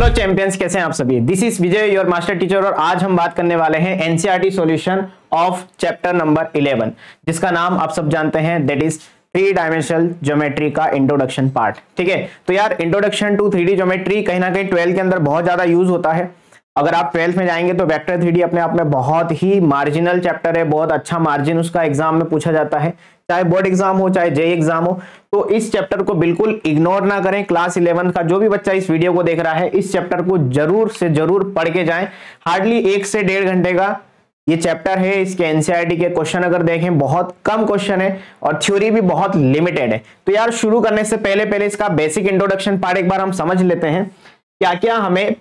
Hello champions कैसे हैं आप सभी? This is Vijay your master teacher और आज हम बात करने वाले हैं NCERT solution of chapter number 11 जिसका नाम आप सब जानते हैं that is three dimensional geometry का इंट्रोडक्शन पार्ट ठीक है? तो यार इंट्रोडक्शन टू थ्री ज्योमेट्री कहीं ना कहीं ट्वेल्थ के अंदर बहुत ज़्यादा यूज़ होता है। अगर आप ट्वेल्थ में जाएँगे तो वेक्टर थ्री अपने आप में बहुत ही मार्जिनल चैप्टर है, बहुत अच्छा मार्जिन उसका एग्ज़ाम में पूछा जाता है। चाहे बोर्ड एग्ज़ाम हो, चाहे जे एग्ज़ाम हो तो इस चैप्टर को बिल्कुल इग्नोर ना करें। क्लास इलेवन का जो भी बच्चा इस वीडियो को देख रहा है, इस चैप्टर को ज़रूर से ज़रूर पढ़ के जाए। हार्डली एक से डेढ़ घंटे का ये चैप्टर है। इसके एनसीआरटी के क्वेश्चन अगर देखें, बहुत कम क्वेश्चन है और थ्योरी भी बहुत लिमिटेड है। तो यार, शुरू करने से पहले पहले इसका बेसिक इंट्रोडक्शन पार्ट एक बार हम समझ लेते हैं। क्या क्या हमें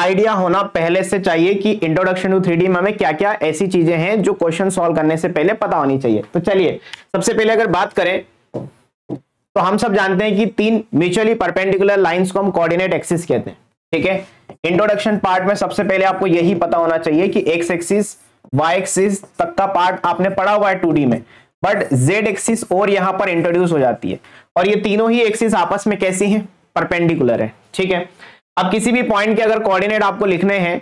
आइडिया होना पहले से चाहिए कि इंट्रोडक्शन टू थ्री में हमें क्या क्या ऐसी चीज़ें हैं जो क्वेश्चन सॉल्व करने से पहले पता होनी चाहिए। तो चलिए, सबसे पहले अगर बात करें तो हम सब जानते हैं कि तीन म्यूचुअली परपेंडिकुलर लाइंस को हम कोऑर्डिनेट एक्सिस कहते हैं, ठीक है? इंट्रोडक्शन पार्ट में सबसे पहले आपको यही पता होना चाहिए कि एक्स एक्सिस वाई एक्सिस तक का पार्ट आपने पढ़ा हुआ है टू में बट जेड एक्सिस और यहाँ पर इंट्रोड्यूस हो जाती है। और ये तीनों ही एक्सिस आपस में कैसी हैं? परपेंडिकुलर है, ठीक है? अब किसी भी पॉइंट के अगर कोऑर्डिनेट आपको लिखने हैं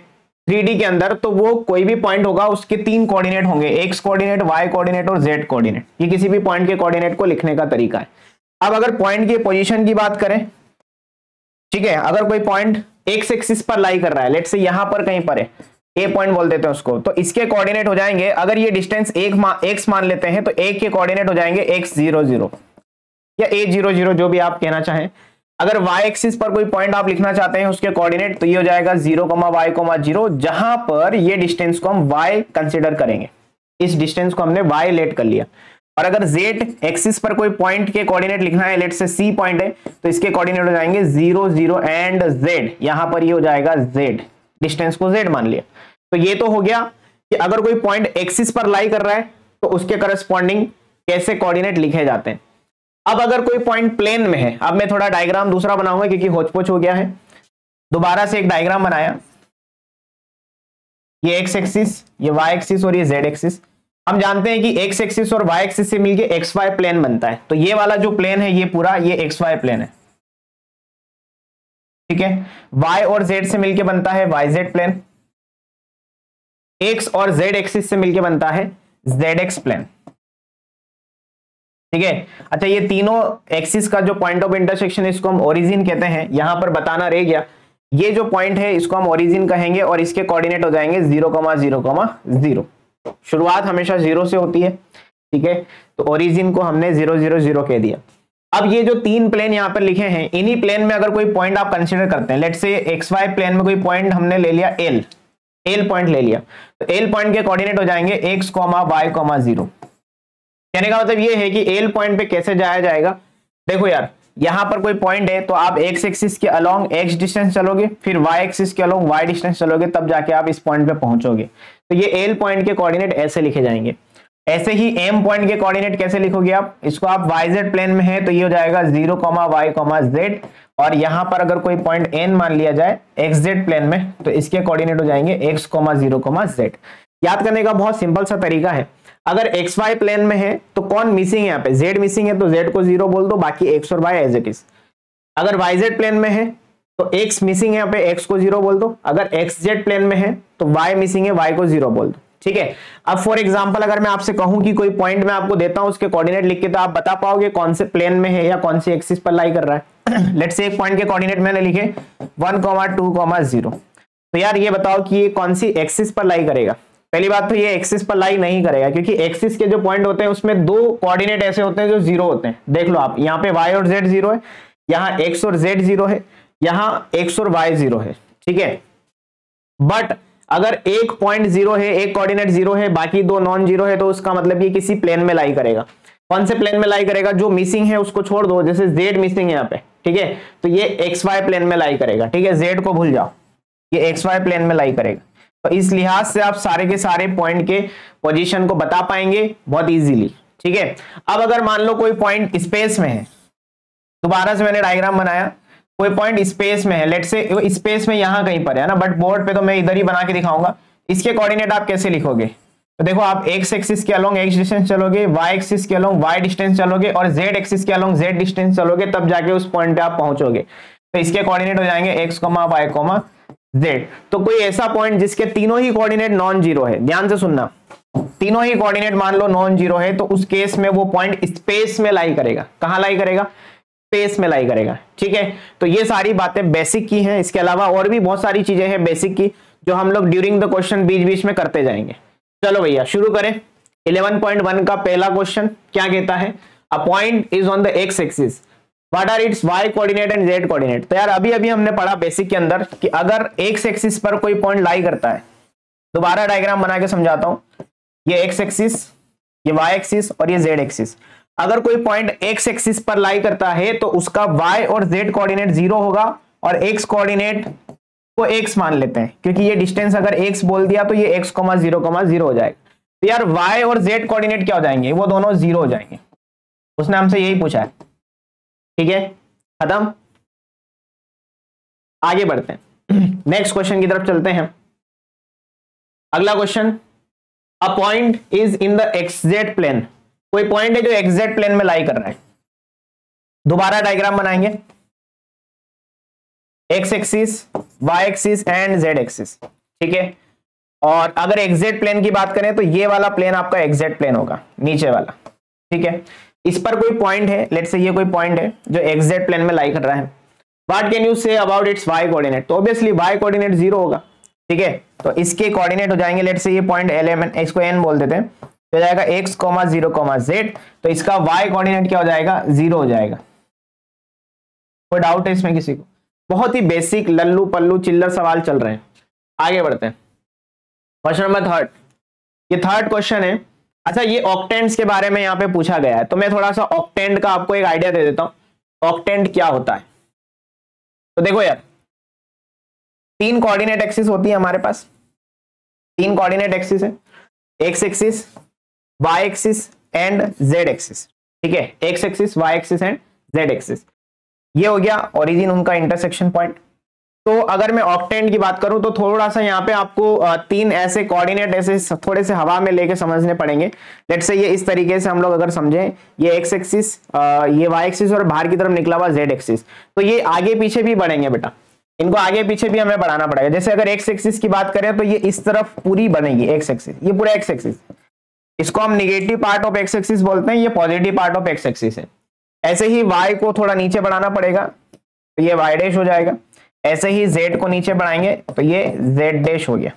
थ्री के अंदर तो वो कोई भी पॉइंट होगा उसके तीन कोऑर्डिनेट होंगे। एक्स कोऑर्डिनेट वाई कोऑर्डिनेट और जेड कोऑर्डिनेट ये किसी भी पॉइंट के कोऑर्डिनेट को लिखने का तरीका है। अब अगर पॉइंट की पोजीशन की बात करें ठीक है अगर कोई पॉइंट एक्स एक्सिस पर लाई कर रहा है लेट से यहाँ पर कहीं पर है ए पॉइंट बोल देते हैं उसको तो इसके कोऑर्डिनेट हो जाएँगे। अगर ये डिस्टेंस एक मा, एक्स मान लेते हैं तो एक के कोऑर्डिनेट हो जाएँगे एक्स ज़ीरो ज़ीरो या ए ज़ीरो ज़ीरो जो भी आप कहना चाहें। अगर y एक्सिस पर कोई पॉइंट आप लिखना चाहते हैं उसके कोऑर्डिनेट तो ये हो जाएगा ज़ीरो कमा वाई कोमा ज़ीरो जहाँ पर ये डिस्टेंस को हम y कंसिडर करेंगे। इस डिस्टेंस को हमने y लेट कर लिया। और अगर z एक्सिस पर कोई पॉइंट के कोऑर्डिनेट लिखना है लेट से c पॉइंट है तो इसके कोऑर्डिनेट हो जाएँगे ज़ीरो ज़ीरो एंड z यहाँ पर ये हो जाएगा z डिस्टेंस को z मान लिया। तो ये तो हो गया कि अगर कोई पॉइंट एक्सिस पर लाई कर रहा है तो उसके करस्पॉन्डिंग कैसे कोऑर्डिनेट लिखे जाते हैं। अब अगर कोई पॉइंट प्लेन में है, अब मैं थोड़ा डायग्राम दूसरा बनाऊँगा क्योंकि होचपोच हो गया है। दोबारा से एक डायग्राम बनाया। ये एक्स एक्सिस ये वाई एक्सिस और ये जेड एक्सिस हम जानते हैं कि एक्स एक्सिस और वाई एक्सिस से मिलके एक्स वाई प्लेन बनता है। तो ये वाला जो प्लेन है, ये पूरा ये एक्स वाई प्लेन है। ठीक है? y और z से मिलके बनता है वाई जेड प्लेन x और z एक्सिस से मिलके बनता है जेड एक्स प्लेन ठीक है? अच्छा ये तीनों एक्सिस का जो पॉइंट ऑफ़ इंटरसेक्शन है, इसको हम ओरिजिन कहते हैं। यहाँ पर बताना रह गया। ये जो पॉइंट है, इसको हम ओरिजिन कहेंगे और इसके कोऑर्डिनेट हो जाएँगे ज़ीरो कमा ज़ीरो कमा ज़ीरो शुरुआत हमेशा ज़ीरो से होती है, ठीक है? तो ओरिजिन को हमने ज़ीरो ज़ीरो ज़ीरो कह दिया। अब ये जो तीन प्लेन यहाँ पर लिखे हैं, इन्हीं प्लेन में अगर कोई पॉइंट आप कंसिडर करते हैं लेट से एक्स वाई प्लेन में कोई पॉइंट हमने ले लिया एल एल पॉइंट ले लिया। तो एल पॉइंट के कोऑर्डिनेट हो जाएँगे x comma y comma zero कहने का मतलब ये है कि एल पॉइंट पे कैसे जाया जाएगा? देखो यार, यहाँ पर कोई पॉइंट है तो आप एक्स एक्सिस के अलोंग एक्स डिस्टेंस चलोगे, फिर वाई एक्सिस के अलोंग वाई डिस्टेंस चलोगे, तब जाके आप इस पॉइंट पे पहुंचोगे। तो ये एल पॉइंट के कोऑर्डिनेट ऐसे लिखे जाएँगे। ऐसे ही एम पॉइंट के कोऑर्डिनेट कैसे लिखोगे आप? इसको आप वाई जेड प्लेन में है तो ये हो जाएगा zero comma y comma z और यहाँ पर अगर कोई पॉइंट एन मान लिया जाए एक्स जेड प्लेन में तो इसके कोऑर्डिनेट हो जाएँगे x comma zero comma z याद करने का बहुत सिंपल सा तरीका है। अगर एक्स वाई प्लेन में है तो कौन मिसिंग है यहाँ पे? जेड मिसिंग है तो जेड को ज़ीरो बोल दो, बाकी एक्स और वाई एज इट इज़ अगर वाई जेड प्लेन में है तो एक्स मिसिंग है यहाँ पे एक्स को ज़ीरो बोल दो. अगर एक्स जेड प्लेन में है तो वाई मिसिंग है वाई को ज़ीरो बोल दो. ठीक है? अब फॉर एग्ज़ाम्पल अगर मैं आपसे कहूँ कि कोई पॉइंट मैं आपको देता हूँ, उसके कोऑर्डिनेट लिख के तो आप बता पाओगे कौन से प्लेन में है या कौन सी एक्सिस पर लाई कर रहा है. लेट से एक पॉइंट के कोऑर्डिनेट मैंने लिखे one comma two comma zero तो यार ये बताओ कि ये कौन सी एक्सिस पर लाई करेगा? पहली बात तो ये एक्सिस पर लाई नहीं करेगा, क्योंकि एक्सिस के जो पॉइंट होते हैं, उसमें दो कोऑर्डिनेट ऐसे होते हैं जो ज़ीरो होते हैं। देख लो आप, यहाँ पे वाई और जेड ज़ीरो है, यहाँ एक्स और जेड ज़ीरो है, यहाँ एक्स और वाई ज़ीरो है, ठीक है? बट अगर एक पॉइंट ज़ीरो है, एक कोऑर्डिनेट ज़ीरो है, बाकी दो नॉन ज़ीरो है तो उसका मतलब ये किसी प्लेन में लाई करेगा। कौन से प्लेन में लाई करेगा? जो मिसिंग है, उसको छोड़ दो, जैसे जेड मिसिंग है यहाँ पे, ठीक है? तो ये एक्स वाई प्लेन में लाई करेगा, ठीक है? जेड को भूल जाओ, ये एक्स वाई प्लेन में लाई करेगा। तो इस लिहाज से आप सारे के सारे पॉइंट के पोजीशन को बता पाएँगे बहुत इजीली ठीक है? अब अगर मान लो कोई पॉइंट स्पेस में है, दोबारा से मैंने डायग्राम बनाया, कोई पॉइंट स्पेस में है लेट से स्पेस में यहाँ कहीं पर है ना? बट बोर्ड पे तो मैं इधर ही बना के दिखाऊँगा। इसके कोऑर्डिनेट आप कैसे लिखोगे? तो देखो, आप एक्स एक्सिस के अलोंग एक्स डिस्टेंस चलोगे वाई एक्सिस के अलोंग वाई डिस्टेंस चलोगे और जेड एक्सिस के अलोंग जेड डिस्टेंस चलोगे, तब जाके उस पॉइंट पे आप पहुंचोगे। तो इसके कोऑर्डिनेट हो जाएँगे x comma y comma z तो कोई ऐसा पॉइंट जिसके तीनों ही कोऑर्डिनेट नॉन ज़ीरो है? ध्यान से सुनना। तीनों ही कोऑर्डिनेट मान लो नॉन ज़ीरो है तो उस केस में वो पॉइंट स्पेस में लाई करेगा। कहाँ लाई करेगा? स्पेस में लाई करेगा। ठीक है? तो ये सारी बातें बेसिक की हैं। इसके अलावा और भी बहुत सारी चीज़ें हैं बेसिक की, जो हम लोग ड्यूरिंग द क्वेश्चन बीच बीच में करते जाएँगे। चलो भैया, शुरू करें। 11.1 का पहला क्वेश्चन क्या कहता है? A point is on the x axis what are its y coordinate and z coordinate तो यार अभी अभी हमने पढ़ा बेसिक के अंदर कि अगर एक्स एक्सिस पर कोई पॉइंट लाई करता है, दोबारा डायग्राम बना के समझाता हूँ। ये एक्स एक्सिस ये वाई एक्सिस और ये जेड एक्सिस अगर कोई पॉइंट एक्स एक्सिस पर लाई करता है तो उसका वाई और जेड कोऑर्डिनेट ज़ीरो होगा और एक्स कोऑर्डिनेट को एक्स मान लेते हैं। क्योंकि ये डिस्टेंस अगर एक्स बोल दिया तो ये x comma zero comma zero हो जाएगा। तो यार वाई और जेड कोऑर्डिनेट क्या हो जाएँगे? वो दोनों ज़ीरो हो जाएँगे। उसने हमसे यही पूछा है। ठीक है? खत्म? आगे बढ़ते हैं। नेक्स्ट क्वेश्चन की तरफ़ चलते हैं। अगला question a point is in the x z plane कोई पॉइंट है जो एक्सजेट प्लेन में लाई कर रहा है? दोबारा डायग्राम बनाएँगे। X axis y axis and z axis ठीक है? और अगर एक्जेट प्लेन की बात करें तो ये वाला प्लेन आपका एक्जेट प्लेन होगा, नीचे वाला, ठीक है? इस पर कोई पॉइंट है? लेट से ये कोई पॉइंट है, जो एक्जेट प्लेन में लाई कर रहा है। What can you say about its y coordinate तो ऑब्वियसली वाई कोऑर्डिनेट ज़ीरो होगा, ठीक है? तो इसके कोऑर्डिनेट हो जाएँगे लेट से ये पॉइंट एल एम एन इसको एन बोल देते हैं तो जाएगा x comma zero comma z तो इसका वाई कोऑर्डिनेट क्या हो जाएगा? ज़ीरो हो जाएगा। कोई डाउट है इसमें किसी को? बहुत ही बेसिक लल्लू पल्लू चिल्लर सवाल चल रहे हैं। आगे बढ़ते हैं। क्वेश्चन नंबर थर्ड ये थर्ड क्वेश्चन है। अच्छा ये ऑक्टेंट्स के बारे में यहाँ पे पूछा गया है तो मैं थोड़ा सा ऑक्टेंट का आपको एक आइडिया दे देता हूँ। ऑक्टेंट क्या होता है? तो देखो यार, तीन कोऑर्डिनेट एक्सिस होती है हमारे पास। तीन कोऑर्डिनेट एक्सिस है। X axis y axis and z axis ठीक है? X axis y axis and z axis ये हो गया ओरिजिन उनका इंटरसेक्शन पॉइंट तो अगर मैं ऑक्टेंट की बात करूँ तो थोड़ा सा यहाँ पे आपको तीन ऐसे कोऑर्डिनेट ऐसे थोड़े से हवा में लेके समझने पड़ेंगे। लेट से ये इस तरीके से हम लोग अगर समझें, ये एक्स एक्सिस ये वाई एक्सिस और बाहर की तरफ़ निकला हुआ जेड एक्सिस तो ये आगे पीछे भी बढ़ेंगे बेटा। इनको आगे पीछे भी हमें बढ़ाना पड़ेगा। जैसे अगर एक्स एक्सिस की बात करें तो ये इस तरफ़ पूरी बनेगी एक्स एक्सिस ये पूरा एक्स एक्सिस इसको हम negative part of x axis बोलते हैं, ये positive part of x axis है। ऐसे ही वाई को थोड़ा नीचे बढ़ाना पड़ेगा तो ये वाई डैश हो जाएगा। ऐसे ही z को नीचे बढ़ाएँगे तो ये z डैश हो गया।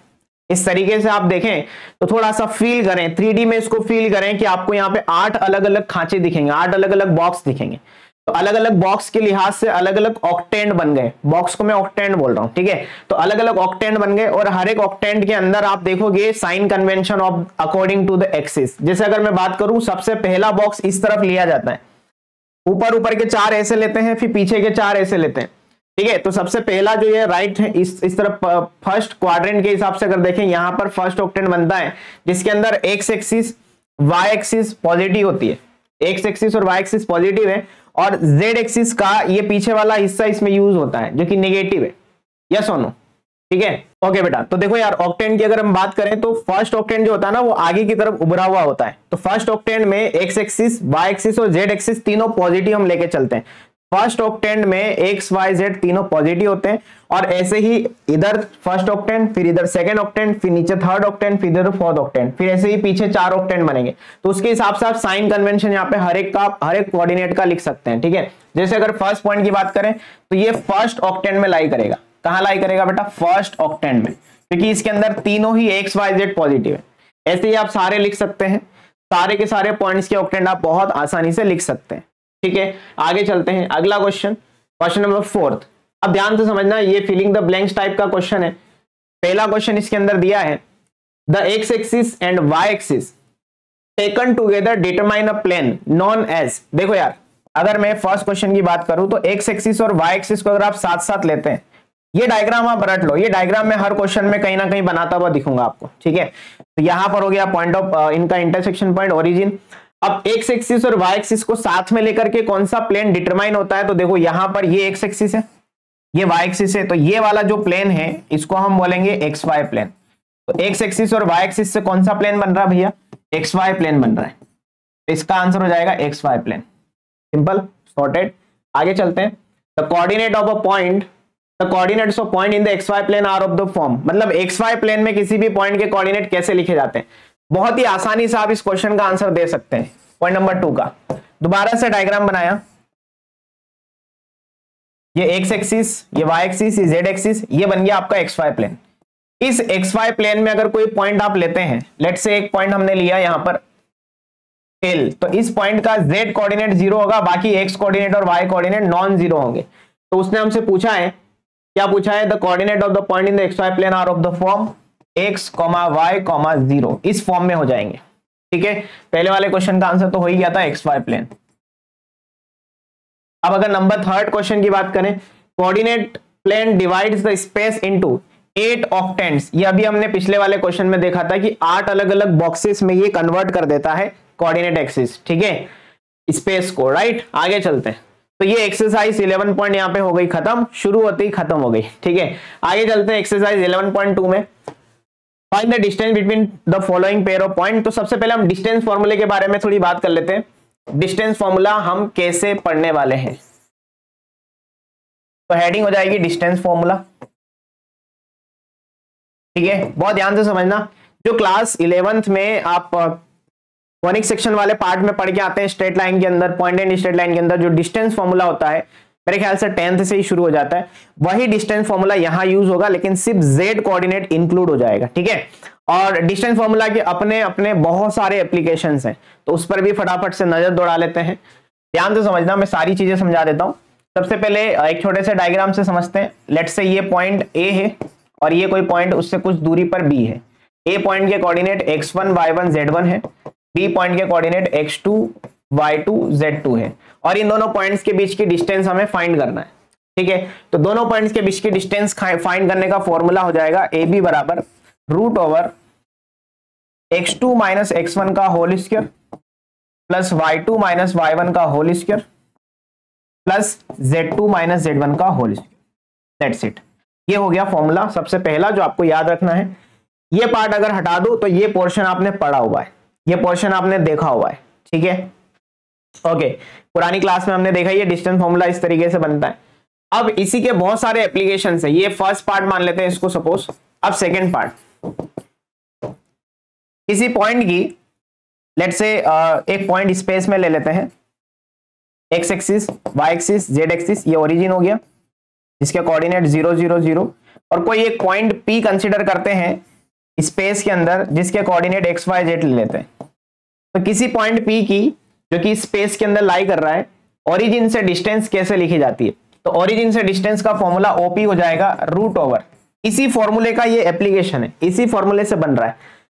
इस तरीके से आप देखें तो थोड़ा सा फील करें थ्री में इसको फील करें कि आपको यहाँ पे आठ अलग अलग खांचे दिखेंगे, आठ अलग अलग बॉक्स दिखेंगे। तो अलग अलग बॉक्स के लिहाज से अलग अलग ऑक्टेंड बन गए। बॉक्स को मैं ऑक्टेंड बोल रहा हूँ, ठीक है? तो अलग अलग ऑक्टेंड बन गए और हर एक ऑक्टेंड के अंदर आप देखोगे sign convention of according to the axis जैसे अगर मैं बात करूँ, सबसे पहला बॉक्स इस तरफ़ लिया जाता है। ऊपर ऊपर के चार ऐसे लेते हैं, फिर पीछे के चार ऐसे लेते हैं। ठीक है तो सबसे पहला जो ये राइट है इस इस तरफ़ फ़र्स्ट क्वाड्रेंट के हिसाब से अगर देखें, यहाँ पर फ़र्स्ट ऑक्टेंट बनता है, जिसके अंदर x axis y axis positive होती है। एक्स एक्सिस और वाई एक्सिस पॉजिटिव है, और जेड एक्सिस का ये पीछे वाला हिस्सा इसमें यूज़ होता है, जो कि नेगेटिव है। यस और नो ठीक है? ओके बेटा तो देखो यार ऑक्टेंट की अगर हम बात करें तो फ़र्स्ट ऑक्टेंट जो होता है ना, वो आगे की तरफ़ उभरा हुआ होता है। तो फ़र्स्ट ऑक्टेंट में एक्स एक्सिस वाई एक्सिस और जेड एक्सिस तीनों पॉजिटिव हम लेके चलते हैं। फ़र्स्ट ऑक्टेंट में एक्स, वाई, जेड तीनों पॉजिटिव होते हैं और ऐसे ही इधर फ़र्स्ट ऑक्टेंट फिर इधर सेकंड ऑक्टेंट फिर नीचे थर्ड ऑक्टेंट फिर इधर फोर्थ ऑक्टेंट फिर ऐसे ही पीछे चार ऑक्टेंट बनेंगे। तो उसके हिसाब से आप साइन कन्वेंशन यहाँ पे हर एक का, हर एक कोऑर्डिनेट का लिख सकते हैं, ठीक है? जैसे अगर फ़र्स्ट पॉइंट की बात करें तो ये फ़र्स्ट ऑक्टेंट में लाई करेगा। कहाँ लाई करेगा बेटा? फ़र्स्ट ऑक्टेंट में। क्योंकि इसके अंदर तीनों ही एक्स, वाई, जेड पॉजिटिव है। ऐसे ही आप सारे लिख सकते हैं। सारे के सारे पॉइंट्स के ऑक्टेंट आप बहुत आसानी से लिख सकते हैं। ठीक है, आगे चलते हैं। अगला क्वेश्चन क्वेश्चन नंबर फोर्थ अब ध्यान से समझना, ये फिलिंग द ब्लैंक्स टाइप का क्वेश्चन है। पहला क्वेश्चन इसके अंदर दिया है। The x axis and y axis taken together determine a plane known as देखो यार, अगर मैं फ़र्स्ट क्वेश्चन की बात करूँ तो एक्स एक्सिस और वाई एक्सिस को अगर आप साथ साथ लेते हैं, ये डायग्राम आप रट लो। ये डायग्राम में हर क्वेश्चन में कहीं ना कहीं बनाता हुआ दिखूँगा आपको, ठीक है? तो यहाँ पर हो गया पॉइंट ऑफ़ इनका इंटरसेक्शन पॉइंट ओरिजिन अब एक्स एक्सिस और वाई एक्सिस को साथ में लेकर के कौन सा प्लेन डिटरमाइन होता है? तो देखो, यहाँ पर ये एक्स एक्सिस है, ये वाई एक्सिस है तो ये वाला जो प्लेन है, इसको हम बोलेंगे एक्स वाई प्लेन तो एक्स एक्सिस और वाई एक्सिस से कौन सा प्लेन बन रहा है भैया? एक्स वाई प्लेन बन रहा है। तो इसका आंसर हो जाएगा x y plane simple sorted आगे चलते हैं. The coordinate of a point the coordinates of point in the x y plane are of the form मतलब एक्स वाई प्लेन में किसी भी पॉइंट के कोऑर्डिनेट कैसे लिखे जाते हैं? बहुत ही आसानी से आप इस क्वेश्चन का आंसर दे सकते हैं। पॉइंट नंबर टू का। दोबारा से डायग्राम बनाया। ये एक्स एक्सिस ये वाई एक्सिस ये जेड एक्सिस ये बन गया आपका एक्स वाई प्लेन इस एक्स वाई प्लेन में अगर कोई पॉइंट आप लेते हैं लेट से एक पॉइंट हमने लिया यहाँ पर एल तो इस पॉइंट का जेड कोऑर्डिनेट ज़ीरो होगा, बाकी एक्स कोऑर्डिनेट और वाई कोऑर्डिनेट नॉन ज़ीरो होंगे। तो उसने हमसे पूछा है, क्या पूछा है? The coordinate of the point in the x y plane are of the form x comma y comma zero. इस फॉर्म में हो जाएँगे। ठीक है? पहले वाले क्वेश्चन का आंसर तो हो ही गया था, एक्स वाई प्लेन। अब अगर नंबर थर्ड क्वेश्चन की बात करें, coordinate plane divides the space into eight octants. ये अभी हमने पिछले वाले क्वेश्चन में देखा था कि आठ अलग अलग बॉक्सेस में ये कन्वर्ट कर देता है कोऑर्डिनेट एक्सिस। ठीक है? स्पेस को, राइट? आगे चलते हैं। तो ये एक्सरसाइज 11 पॉइंट यहाँ पे हो गई खत्म, शुरू होती ही खत्म हो गई। ठीक है? आगे चलते हैं एक्सरसाइज 11.2 में। Find the distance between the following pair of point तो सबसे पहले हम डिस्टेंस फॉर्मूले के बारे में थोड़ी बात कर लेते हैं। डिस्टेंस फॉर्मूला हम कैसे पढ़ने वाले हैं? तो हेडिंग हो जाएगी डिस्टेंस फॉर्मूला ठीक है? बहुत ध्यान से समझना। जो क्लास इलेवेंथ में आप कॉनिक सेक्शन वाले पार्ट में पढ़ के आते हैं स्ट्रेट लाइन के अंदर पॉइंट एंड स्ट्रेट लाइन के अंदर, जो डिस्टेंस फॉर्मूला होता है मेरे ख्याल से टेंथ से ही शुरू हो जाता है। वही डिस्टेंस फॉर्मूला यहाँ यूज़ होगा, लेकिन सिर्फ़ जेड कोऑर्डिनेट इंक्लूड हो जाएगा, ठीक है? और डिस्टेंस फॉर्मूला के अपने अपने बहुत सारे एप्लीकेशन हैं तो उस पर भी फटाफट से नज़र दौड़ा लेते हैं। ध्यान से समझना, मैं सारी चीज़ें समझा देता हूँ। सबसे पहले एक छोटे से डायग्राम से समझते हैं। लेट से ये पॉइंट ए है, और ये कोई पॉइंट उससे कुछ दूरी पर बी है। ए पॉइंट के coordinate x one y one z one है। बी पॉइंट के coordinate x two y two z two है। और इन दोनों पॉइंट्स के बीच की डिस्टेंस हमें फाइंड करना है। ठीक है? तो दोनों पॉइंट्स के बीच की डिस्टेंस फाइंड करने का फॉर्मूला हो जाएगा ए बी बराबर root over x two minus x one का whole square plus y two minus y one का whole square plus z two minus z one का होल स्क्र दैट्स इट ये हो गया फॉर्मूला सबसे पहला जो आपको याद रखना है, ये पार्ट अगर हटा दो तो ये पोर्शन आपने पढ़ा हुआ है। ये पोर्शन आपने देखा हुआ है। ठीक है? ओके पुरानी क्लास में हमने देखा ये डिस्टेंस फॉर्मूला इस तरीके से बनता है। अब इसी के बहुत सारे एप्लीकेशन है। ये फ़र्स्ट पार्ट मान लेते हैं इसको सपोज़ अब सेकेंड पार्ट किसी पॉइंट की लेट से एक पॉइंट स्पेस में ले लेते हैं। X axis y axis z axis ये ओरिजिन हो गया। जिसके कोऑर्डिनेट ज़ीरो ज़ीरो ज़ीरो और कोई एक पॉइंट पी कंसिडर करते हैं स्पेस के अंदर, जिसके कोऑर्डिनेट एक्स वाई जेड ले लेते हैं। तो किसी पॉइंट पी की जो कि स्पेस के अंदर लाई कर रहा है ओरिजिन से डिस्टेंस कैसे लिखी जाती है? तो ओरिजिन से डिस्टेंस का फॉर्मूला ओपी हो जाएगा रूट ओवर इसी फॉर्मूले का ये एप्लीकेशन है, इसी फॉर्मूले से बन रहा है।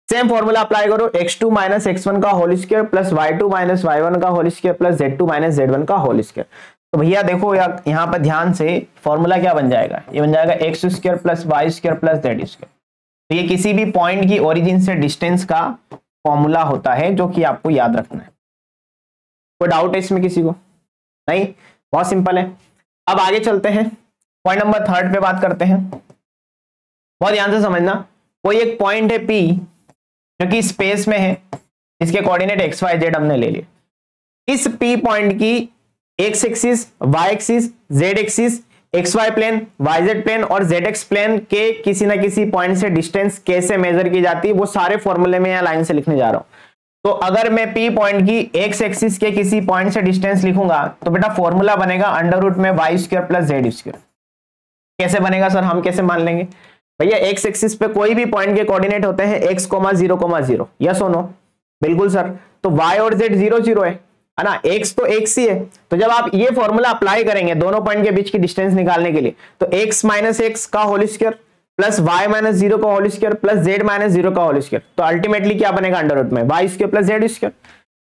सेम फॉर्मूला अप्लाई करो x2 two minus x one का whole square plus y two minus y one का whole square plus z two minus z one का होल स्क्वायर तो भैया देखो या यहाँ पर ध्यान से फॉर्मूला क्या बन जाएगा? ये बन जाएगा x square plus y square plus z square तो ये किसी भी पॉइंट की ओरिजिन से डिस्टेंस का फॉर्मूला होता है, जो कि आपको याद रखना है। कोई डाउट है इसमें किसी को? नहीं? बहुत सिंपल है। अब आगे चलते हैं। पॉइंट नंबर थर्ड पे बात करते हैं। बहुत ध्यान से समझना। कोई एक पॉइंट है पी जो कि स्पेस में है। इसके कोऑर्डिनेट एक्स वाई जेड हमने ले लिए। इस पी पॉइंट की x axis y axis z axis x y plane y z plane और जेड एक्स प्लेन के किसी ना किसी पॉइंट से डिस्टेंस कैसे मेजर की जाती है, वो सारे फॉर्मूले में यहाँ लाइन से लिखने जा रहा हूँ। तो अगर मैं पी पॉइंट की एक्स एक्सिस के किसी पॉइंट से डिस्टेंस लिखूँगा तो बेटा फॉर्मूला बनेगा अंडर रूट में y square plus z square कैसे बनेगा सर हम कैसे मान लेंगे? भैया एक्स एक्सिस पे कोई भी पॉइंट के कोऑर्डिनेट होते हैं x comma zero comma zero yes no बिल्कुल सर तो वाई और जेड ज़ीरो ज़ीरो है है ना? एक्स तो एक्स ही है. तो जब आप ये फॉर्मूला अप्लाई करेंगे दोनों पॉइंट के बीच की डिस्टेंस निकालने के लिए तो एक्स माइनस एक्स का whole square plus y minus zero का whole square plus z minus zero का होल स्क्र तो अल्टीमेटली क्या बनेगा अंडर रूट में? Y square plus z square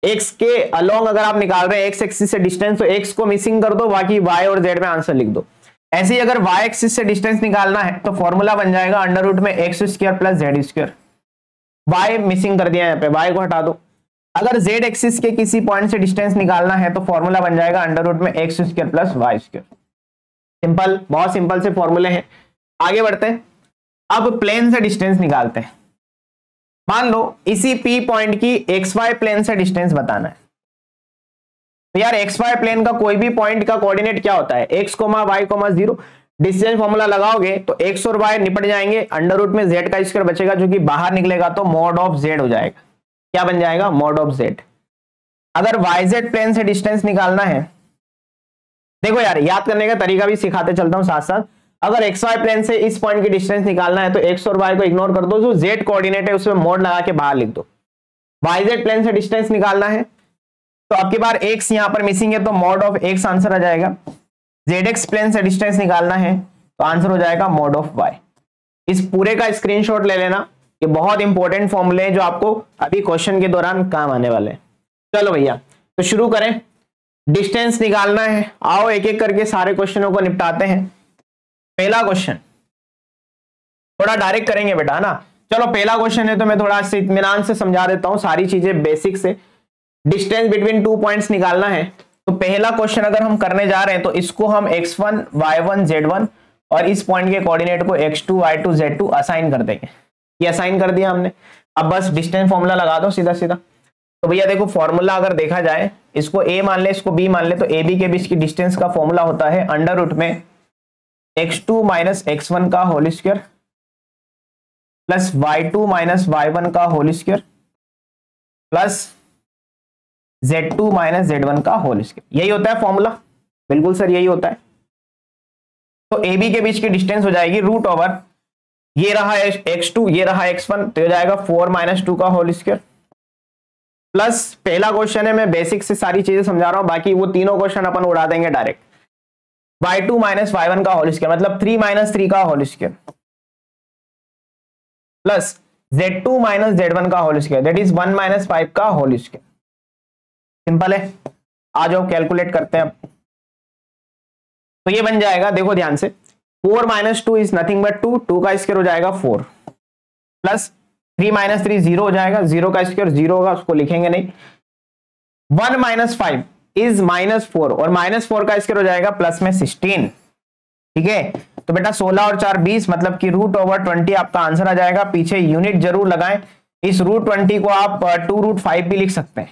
x के अलोंग अगर आप निकाल रहे हैं एक्स एक्सिस से डिस्टेंस तो एक्स को मिसिंग कर दो, बाकी वाई और जेड में आंसर लिख दो। ऐसे ही अगर वाई एक्सिस से डिस्टेंस निकालना है तो फॉर्मूला बन जाएगा अंडर रूट में x square plus z square y missing कर दिया यहाँ पे वाई को हटा दो। अगर जेड एक्सिस के किसी पॉइंट से डिस्टेंस निकालना है तो फॉर्मूला बन जाएगा अंडर रूट में x square plus y square simple बहुत सिंपल से फॉर्मूले हैं। आगे बढ़ते हैं। अब प्लेन से डिस्टेंस निकालते हैं। मान लो, इसी P पॉइंट की एक्स वाई प्लेन से डिस्टेंस बताना है। तो यार एक्स वाई प्लेन का कोई भी पॉइंट का कोऑर्डिनेट क्या होता है? X comma y comma zero distance formula लगाओगे तो एक्स और वाई निपट जाएँगे। अंडर रूट में जेड का स्क्वायर बचेगा, जो कि बाहर निकलेगा तो मॉड ऑफ़ जेड हो जाएगा। क्या बन जाएगा? मॉड ऑफ़ जेड अगर वाई जेड प्लेन से डिस्टेंस निकालना है, देखो यार, याद करने का तरीका भी सिखाते चलता हूँ साथ साथ अगर एक्स वाई प्लेन से इस पॉइंट की डिस्टेंस निकालना है तो एक्स और वाई को इग्नोर कर दो, जो जेड कोऑर्डिनेट है, उसमें मोड लगा के बाहर लिख दो। वाई जेड प्लेन से डिस्टेंस निकालना है तो आपके बार एक्स यहाँ पर मिसिंग है तो मॉड ऑफ़ एक्स आंसर आ जाएगा। जेड एक्स प्लेन से डिस्टेंस निकालना है तो आंसर हो जाएगा मोड ऑफ़ वाई इस पूरे का स्क्रीनशॉट ले लेना, ये बहुत इंपॉर्टेंट फॉर्मूले हैं, जो आपको अभी क्वेश्चन के दौरान काम आने वाले हैं। चलो भैया तो शुरू करें। डिस्टेंस निकालना है, आओ एक एक करके सारे क्वेश्चनों को निपटाते हैं। पहला क्वेश्चन थोड़ा डायरेक्ट करेंगे बेटा, है ना? चलो, पहला क्वेश्चन है तो मैं थोड़ा इतमान से समझा देता हूँ सारी चीज़ें बेसिक से। डिस्टेंस बिटवीन टू पॉइंट्स निकालना है। तो पहला क्वेश्चन अगर हम करने जा रहे हैं तो इसको हम x1 y1 z1 और इस पॉइंट के कोऑर्डिनेट को x2 y2 z2 असाइन कर देंगे। ये असाइन कर दिया हमने। अब बस डिस्टेंस फॉर्मूला लगा दो सीधा सीधा तो भैया देखो फॉर्मूला अगर देखा जाए, इसको ए मान ले, इसको बी मान ले तो ए बी के बीच की डिस्टेंस का फॉर्मूला होता है अंडर रूट में x two minus x one का whole square plus y two minus y one का whole square plus z two minus z one का होल स्क्र यही होता है फॉर्मूला बिल्कुल सर यही होता है। तो ए बी के बीच की डिस्टेंस हो जाएगी रूट ओवर ये रहा एक्स टू ये रहा एक्स वन तो हो जाएगा फोर माइनस टू का होल स्क्र प्लस पहला क्वेश्चन है, मैं बेसिक से सारी चीज़ें समझा रहा हूँ, बाकी वो तीनों क्वेश्चन अपन उड़ा देंगे direct y two minus y one का होल स्क्र मतलब थ्री माइनस थ्री का whole square plus z two minus z one का whole square that is one minus five का होल स्क्र सिंपल है। आ जाओ, कैलकुलेट करते हैं अब। तो ये बन जाएगा, देखो ध्यान से, four minus two is nothing but two two का स्क्र हो जाएगा four. Plus three minus three zero हो जाएगा, ज़ीरो का स्क्वायर ज़ीरो होगा, उसको लिखेंगे नहीं। One minus five is minus four और माइनस फोर का स्क्वायर हो जाएगा प्लस में सिक्सटीन ठीक है? तो बेटा सोलह और चार बीस मतलब कि रूट ओवर ट्वेंटी आपका आंसर आ जाएगा। पीछे यूनिट ज़रूर लगाएँ। इस रूट ट्वेंटी को आप टू रूट फाइव भी लिख सकते हैं।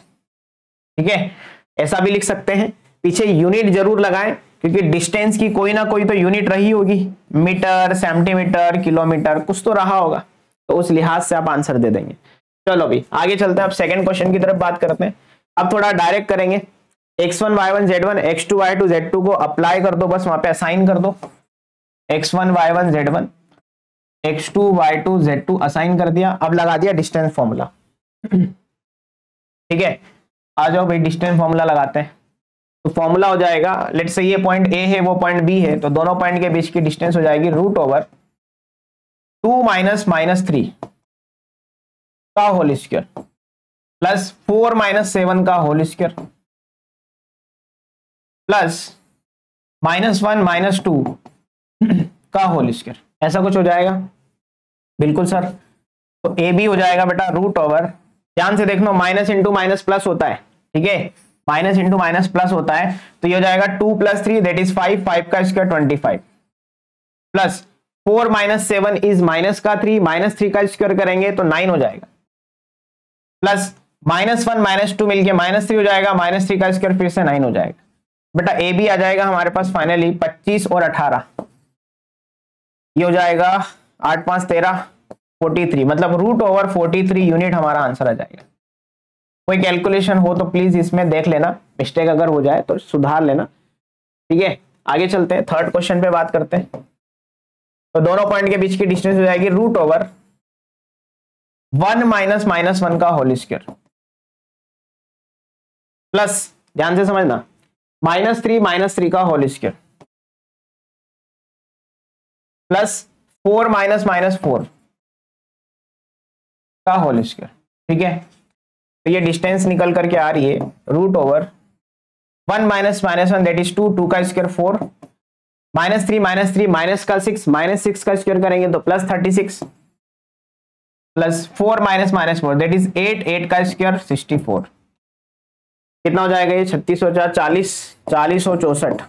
ठीक है? ऐसा भी लिख सकते हैं। पीछे यूनिट ज़रूर लगाएँ, क्योंकि डिस्टेंस की कोई ना कोई तो यूनिट रही होगी। मीटर सेंटीमीटर किलोमीटर कुछ तो रहा होगा। तो उस लिहाज से आप आंसर दे देंगे। चलो अभी, आगे चलते हैं। अब सेकंड क्वेश्चन की तरफ़ बात करते हैं। अब थोड़ा डायरेक्ट करेंगे। X one y one z one x two y two z two को अप्लाई कर दो, बस वहाँ पे असाइन कर दो। X one y one z one x two y two z two assign कर दिया। अब लगा दिया डिस्टेंस फॉर्मूला ठीक है? आ जाओ भाई डिस्टेंस फॉर्मूला लगाते हैं। तो फॉर्मूला हो जाएगा लेट से ये पॉइंट ए है, वो पॉइंट बी है तो दोनों पॉइंट के बीच की डिस्टेंस हो जाएगी root over two minus minus three का whole square plus four minus seven का whole square plus minus one minus two का होल स्क्र ऐसा कुछ हो जाएगा? बिल्कुल सर। तो ए बी हो जाएगा बेटा रूट ओवर। ध्यान से देख लो माइनस इंटू माइनस प्लस होता है, ठीक है? माइनस इंटू माइनस प्लस होता है तो ये हो जाएगा two plus three, that is five five का square twenty five. Plus four minus seven is minus का थ्री, माइनस थ्री का स्क्वायर करेंगे तो नाइन हो जाएगा। Plus minus one minus two मिलकर माइनस थ्री हो जाएगा, माइनस थ्री का स्क्वायर फिर से नाइन हो जाएगा। बेटा ए बी आ जाएगा हमारे पास फाइनली पच्चीस और अठारह। ये हो जाएगा आठ पाँच तेरह फोर्टी मतलब root over forty three unit हमारा आंसर आ जाएगा। कोई कैलकुलेशन हो तो प्लीज़ इसमें देख लेना। मिस्टेक अगर हो जाए तो सुधार लेना। ठीक है? आगे चलते हैं। थर्ड क्वेश्चन पे बात करते हैं। तो दोनों पॉइंट के बीच की डिस्टेंस हो जाएगी root over one minus minus one का होल स्क्र प्लस ध्यान से समझना। माइनस थ्री माइनस थ्री का whole square plus four, minus minus four का होल स्क्र ठीक है? तो ये डिस्टेंस निकल करके आ रही है root over one minus minus one, that is two two का square four. Minus three minus three, minus का सिक्स, माइनस सिक्स का स्क्वायर करेंगे तो plus thirty six. Plus four, minus minus four, that is eight eight का square sixty four. कितना हो जाएगा ये? छत्तीस सौ चार, चालीस चालीस सौ चौसठ।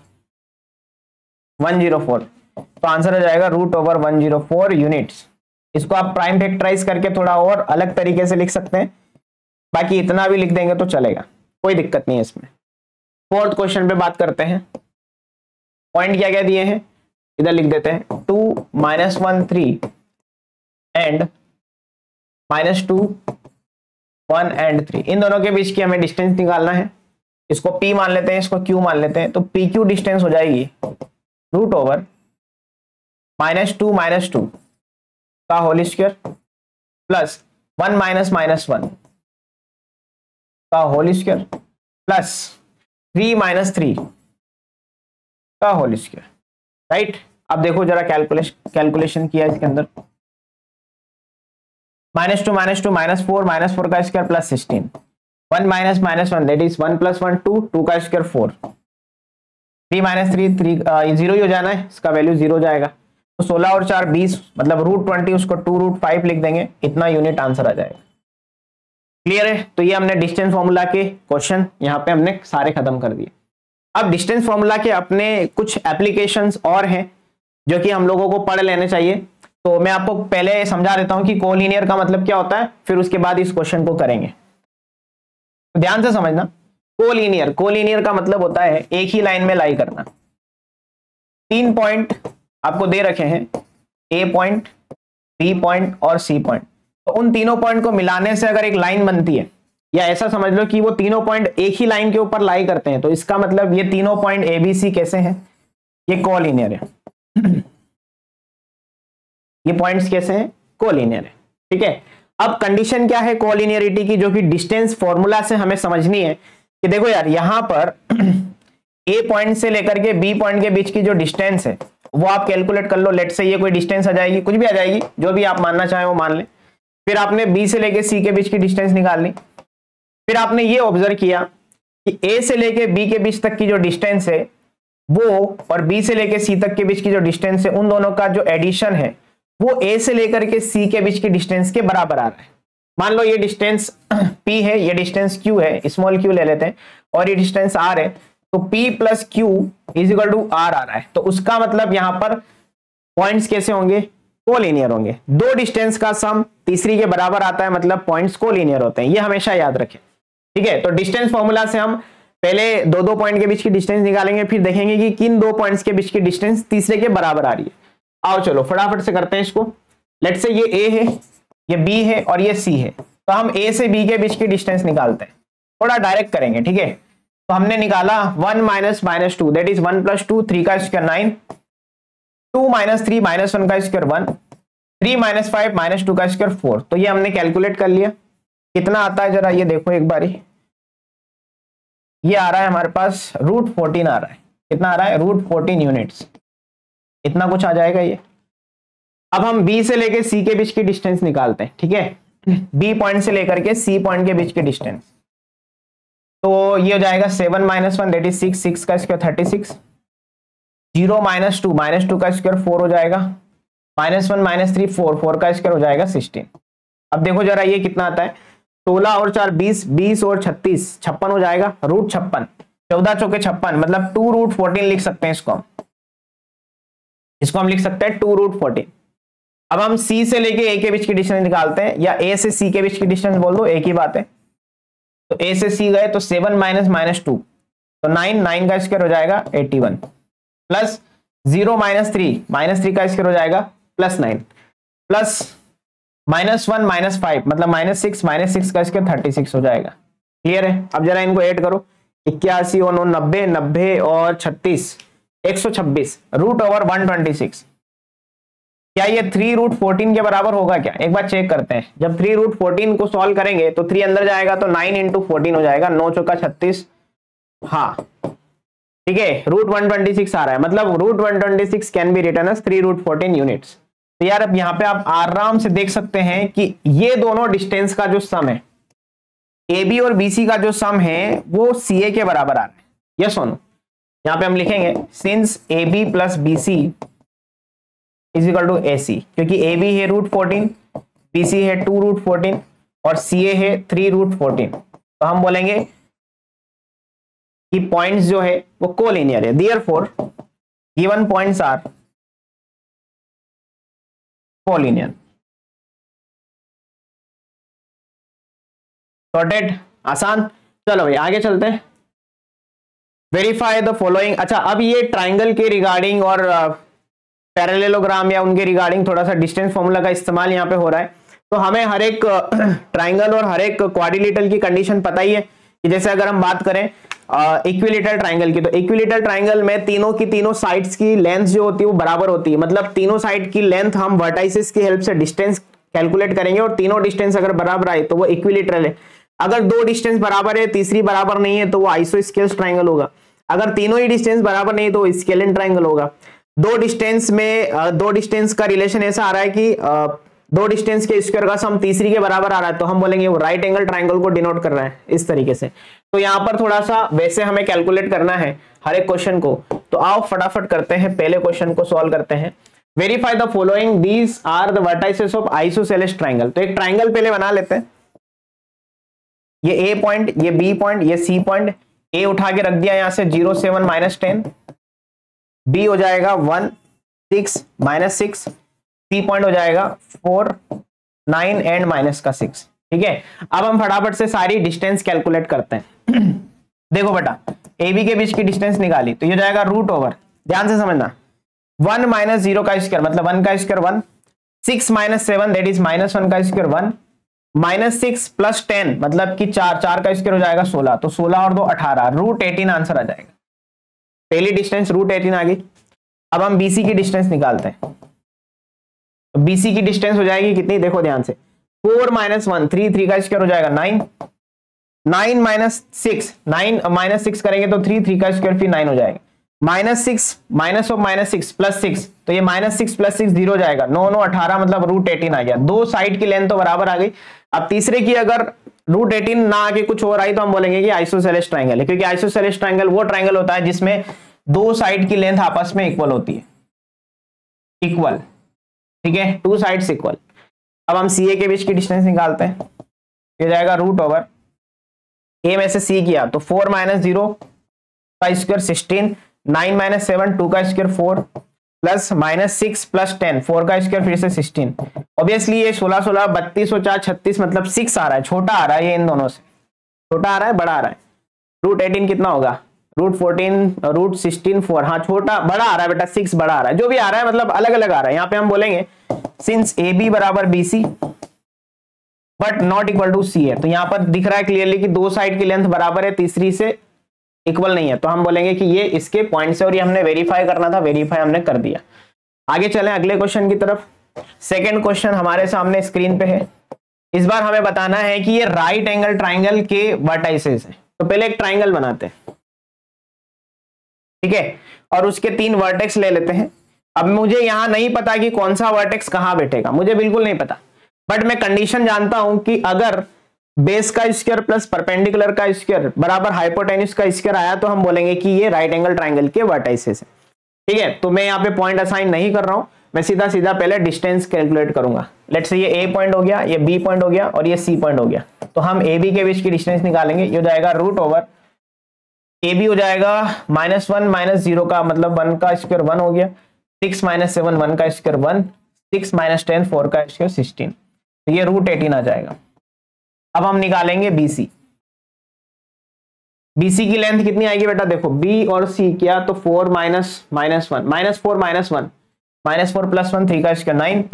One zero four. तो आंसर हो जाएगा root over one zero four units इसको आप प्राइम फैक्टराइज करके थोड़ा और अलग तरीके से लिख सकते हैं। बाकी इतना भी लिख देंगे तो चलेगा। कोई दिक्कत नहीं है इसमें। फोर्थ क्वेश्चन पे बात करते हैं। पॉइंट क्या क्या दिए हैं? इधर लिख देते हैं। Two minus one three and minus two one and three. इन दोनों के बीच की हमें डिस्टेंस निकालना है। इसको पी मान लेते हैं, इसको क्यू मान लेते हैं तो पी क्यू डिस्टेंस हो जाएगी root over minus two minus two का whole square plus one minus minus one का whole square plus three minus three का होल स्क्वायर राइट अब देखो जरा कैलकुलेशन कैलकुलेशन किया इसके अंदर। Minus two minus two, minus four minus four का square plus sixteen. One minus minus one that is one plus one, two two का square four. Three minus three three zero ही हो जाना है, इसका value zero जाएगा। तो सोलह और चार, बीस मतलब रूट ट्वेंटी उसको टू रूट फाइव लिख देंगे, इतना यूनिट आंसर आ जाएगा। क्लियर है? तो ये हमने डिस्टेंस फॉर्मूला के क्वेश्चन यहाँ पे हमने सारे खत्म कर दिए। अब डिस्टेंस फॉर्मूला के अपने कुछ एप्लीकेशंस और हैं, जो कि हम लोगों को पढ़ लेने चाहिए। तो मैं आपको पहले समझा देता हूँ कि कोलिनियर का मतलब क्या होता है, फिर उसके बाद इस क्वेश्चन को करेंगे। ध्यान से समझना, कोलिनियर कोलिनियर का मतलब होता है एक ही लाइन में लाई करना। तीन पॉइंट आपको दे रखे हैं ए पॉइंट बी पॉइंट और सी पॉइंट तो उन तीनों पॉइंट को मिलाने से अगर एक लाइन बनती है, या ऐसा समझ लो कि वो तीनों पॉइंट एक ही लाइन के ऊपर लाई करते हैं तो इसका मतलब ये तीनों पॉइंट ए बी सी कैसे हैं? ये कोलिनियर है। ये पॉइंट्स कैसे हैं? कोलिनियर है। ठीक है? अब कंडीशन क्या है कोलिनियरिटी की, जो कि डिस्टेंस फॉर्मूला से हमें समझनी है? कि देखो यार, यहाँ पर ए पॉइंट से लेकर के बी पॉइंट के बीच की जो डिस्टेंस है, वो आप कैलकुलेट कर लो। लेट से ये कोई डिस्टेंस आ जाएगी, कुछ भी आ जाएगी, जो भी आप मानना चाहें वो मान लें। फिर आपने बी से लेके सी के बीच की डिस्टेंस निकाल ली फिर आपने ये ऑब्ज़र्व किया कि ए से लेके बी के बीच तक की जो डिस्टेंस है, वो और बी से लेके सी तक के बीच की जो डिस्टेंस है, उन दोनों का जो एडिशन है वो ए से लेकर के सी के बीच की डिस्टेंस के बराबर आ रहा है। मान लो ये डिस्टेंस पी है, ये डिस्टेंस क्यू है स्मॉल क्यू ले लेते हैं, और ये डिस्टेंस आर है तो p plus q is equal to r आ रहा है। तो उसका मतलब यहाँ पर पॉइंट्स कैसे होंगे? कोलिनियर होंगे। दो डिस्टेंस का सम तीसरी के बराबर आता है मतलब पॉइंट्स कोलिनियर होते हैं। ये हमेशा याद रखें। ठीक है? तो डिस्टेंस फॉर्मूला से हम पहले दो दो पॉइंट के बीच की डिस्टेंस निकालेंगे, फिर देखेंगे कि किन दो पॉइंट्स के बीच की डिस्टेंस तीसरे के बराबर आ रही है। आओ चलो, फटाफट से करते हैं इसको। लेट से ये ए है, ये बी है और ये सी है। तो हम ए से बी के बीच की डिस्टेंस निकालते हैं। थोड़ा डायरेक्ट करेंगे, ठीक है? तो हमने निकाला one minus minus two that is one plus two three का square nine two minus three minus one का square one three minus five minus two का स्क्वायर फोर तो ये हमने कैलकुलेट कर लिया। कितना आता है जरा ये देखो एक बारी। ये आ रहा है हमारे पास रूट फोर्टीन आ रहा है। कितना आ रहा है? रूट फोर्टीन यूनिट्स इतना कुछ आ जाएगा ये। अब हम बी से लेके सी के बीच की डिस्टेंस निकालते हैं, ठीक है? बी पॉइंट से लेकर के सी पॉइंट के बीच की डिस्टेंस तो ये हो जाएगा seven minus one that is six six का square thirty six zero minus two minus two का स्क्वायर फोर हो जाएगा। Minus one minus three four four का स्क्वायर हो जाएगा सिक्सटीन अब देखो जरा ये कितना आता है। सोलह और चार, बीस बीस और छत्तीस, छप्पन हो जाएगा रूट छप्पन। चौदह चौके छप्पन मतलब टू रूट फोर्टीन लिख सकते हैं इसको हम। इसको हम लिख सकते हैं टू रूट फोर्टीन अब हम सी से लेके ए के बीच की डिस्टेंस निकालते हैं, या ए से सी के बीच की डिस्टेंस बोल दो, एक ही बात है। तो ए से सी गए तो सेवन माइनस माइनस टू। तो नाइन नाइन का स्क्वायर हो जाएगा eighty one. Plus zero minus three minus three का स्क्वायर हो जाएगा plus nine. Plus minus one, minus five मतलब माइनस सिक्स माइनस सिक्स का स्क्वायर थर्टी सिक्स हो जाएगा। क्लियर है? अब जरा इनको ऐड करो। इक्यासी और नब्बे नब्बे और छत्तीस। 126 रूट ओवर 126 क्या ये थ्री रूट फोर्टीन के बराबर होगा क्या? एक बार चेक करते हैं। जब थ्री रूट फोर्टीन को सॉल्व करेंगे तो थ्री अंदर जाएगा तो नाइन इंटू फोर्टीन हो जाएगा, नौ चौका छत्तीस। हाँ। ठीक है रूट वन ट्वेंटी सिक्स आ रहा है। मतलब root one twenty six can be written as three root fourteen units तो यार, अब यहाँ पे आप आराम से देख सकते हैं कि ये दोनों डिस्टेंस का जो सम है ए बी और बी सी का जो सम है, वो सी ए के बराबर आ रहा है। यस सोनू यहाँ पे हम लिखेंगे since A B plus B C is equal to A C क्योंकि ए बी है रूट फोर्टीन बी सी है टू रूट फोर्टीन और सी ए है थ्री रूट फोर्टीन तो हम बोलेंगे कि पॉइंट्स जो है वो कोलिनियर है। Therefore given points are collinear sorted आसान? चलो भाई आगे चलते हैं। वेरीफाई द फॉलोइंग अच्छा अब ये ट्राइंगल के रिगार्डिंग और पैरेलेलोग्राम या उनके रिगार्डिंग थोड़ा सा डिस्टेंस फॉर्मूला का इस्तेमाल यहाँ पे हो रहा है। तो हमें हर एक ट्राइंगल और हर एक क्वाड्रिलेटरल की कंडीशन पता ही है कि जैसे अगर हम बात करें इक्विलेटर ट्राइंगल की तो इक्विलेटर ट्राइंगल में तीनों की तीनों साइड्स की लेंथ जो होती है वो बराबर होती है। मतलब तीनों साइड की लेंथ हम वर्टाइसिस की हेल्प से डिस्टेंस कैलकुलेट करेंगे और तीनों डिस्टेंस अगर बराबर आए तो वो इक्विलेटरल है। अगर दो डिस्टेंस बराबर है, तीसरी बराबर नहीं है तो वो आइसो स्केल्स ट्राइंगल होगा। अगर तीनों ही डिस्टेंस बराबर नहीं तो स्केल स्केलन ट्राइंगल होगा। दो डिस्टेंस में दो डिस्टेंस का रिलेशन ऐसा आ रहा है कि दो डिस्टेंस के स्क्वायर का सम तीसरी के बराबर आ रहा है तो हम बोलेंगे वो राइट एंगल ट्राइंगल को डिनोट कर रहा है, इस तरीके से। तो यहाँ पर थोड़ा सा वैसे हमें कैलकुलेट करना है हर एक क्वेश्चन को। तो आओ फटाफट करते हैं, पहले क्वेश्चन को सॉल्व करते हैं। Verify the following these are the vertices of isosceles triangle तो एक ट्राइंगल पहले बना लेते हैं। ये ए पॉइंट ये बी पॉइंट ये सी पॉइंट ए उठा के रख दिया यहाँ से zero seven minus ten B हो जाएगा one six minus six C point हो जाएगा फोर नाइन एंड माइनस का सिक्स ठीक है? अब हम फटाफट से सारी डिस्टेंस कैलकुलेट करते हैं। देखो बेटा ए बी के बीच की डिस्टेंस निकाली तो ये हो जाएगा रूट ओवर ध्यान से समझना। वन माइनस ज़ीरो का स्क्वायर मतलब वन का square one six minus seven that is minus one का square one minus six plus ten मतलब कि चार चार का स्क्वायर हो जाएगा सोलह तो सोलह और दो अठारह रूट एटीन आंसर आ जाएगा। पहली डिस्टेंस रूट एटीन आ गई। अब हम बीसी की डिस्टेंस निकालते हैं। तो बीसी की डिस्टेंस हो जाएगी कितनी? देखो ध्यान से। Four minus one three three का स्क्वायर हो जाएगा nine nine minus six nine minus six करेंगे तो थ्री थ्री का स्क्वायर फिर नाइन हो जाएगा। Minus six minus of minus six plus six तो ये minus six plus six zero जाएगा। नौ, नो, अठारह मतलब रूट एटीन आ गया। दो साइड की लेंथ तो बराबर आ गई। अब तीसरे की अगर रूट एटीन ना आगे कुछ और आई तो हम बोलेंगे कि आइसोसेलेस ट्राइंगल है। क्योंकि आइसोसेलेस ट्राइंगल वो ट्राइंगल होता है जिसमें दो साइड की लेंथ आपस में इक्वल होती है। इक्वल ठीक है? टू साइड्स इक्वल अब हम ए के बीच की डिस्टेंस निकालते हैं। ये जाएगा रूट ओवर ए में से सी किया तो फोर माइनस ज़ीरो का square sixteen nine minus seven two का square four plus minus six plus ten four का स्क्वायर फिर से सिक्सटीन ऑब्वियसली ये सोलह सोलह, बत्तीस और चार, छत्तीस मतलब सिक्स आ रहा है, छोटा आ रहा है ये इन दोनों से। छोटा आ रहा है, बड़ा आ रहा है। रूट एटीन कितना होगा? Root fourteen root sixteen four हाँ छोटा, बड़ा आ रहा है बेटा सिक्स बड़ा आ रहा है। जो भी आ रहा है मतलब अलग अलग आ रहा है। यहाँ पे हम बोलेंगे सिंस ए बी बराबर B C but not equal to C है तो यहाँ पर दिख रहा है क्लियरली कि दो साइड की लेंथ बराबर है तीसरी से इक्वल नहीं है। तो हम बोलेंगे कि ये इसके पॉइंट से और ये हमने वेरीफाई करना था वेरीफाई हमने कर दिया। आगे चलें अगले क्वेश्चन की तरफ़। सेकेंड क्वेश्चन हमारे सामने स्क्रीन पे है। इस बार हमें बताना है कि ये राइट एंगल ट्राइंगल के वर्टाइसेस है। तो पहले एक ट्राइंगल बनाते हैं। ठीक है? और उसके तीन वर्टेक्स ले लेते हैं। अब मुझे यहाँ नहीं पता कि कौन सा वर्टेक्स कहाँ बैठेगा। मुझे बिल्कुल नहीं पता। बट मैं कंडीशन जानता हूँ कि अगर बेस का स्क्वायर प्लस परपेंडिकुलर का स्क्वायर बराबर हाइपोटेनिस का स्क्वायर आया तो हम बोलेंगे कि ये राइट एंगल ट्राइंगल के वर्टाइसेस है। ठीक है? तो मैं यहाँ पे पॉइंट असाइन नहीं कर रहा हूँ। मैं सीधा सीधा पहले डिस्टेंस कैलकुलेट करूँगा। लेट्स से ये ए पॉइंट हो गया, ये बी पॉइंट हो गया और ये सी पॉइंट हो गया। तो हम ए बी के बीच की डिस्टेंस निकालेंगे। ये हो जाएगा रूट ओवर ए बी हो जाएगा माइनस वन माइनस ज़ीरो का मतलब वन का स्क्वायर वन हो गया। सिक्स माइनस सेवन वन का square one six minus ten four का स्क्वायर सिक्सटीन तो ये रूट एटीन आ जाएगा। अब हम निकालेंगे बीसी बीसी की लेंथ कितनी आएगी बेटा? देखो बी और सी किया? तो four minus minus one minus four minus one minus four plus one three का square nine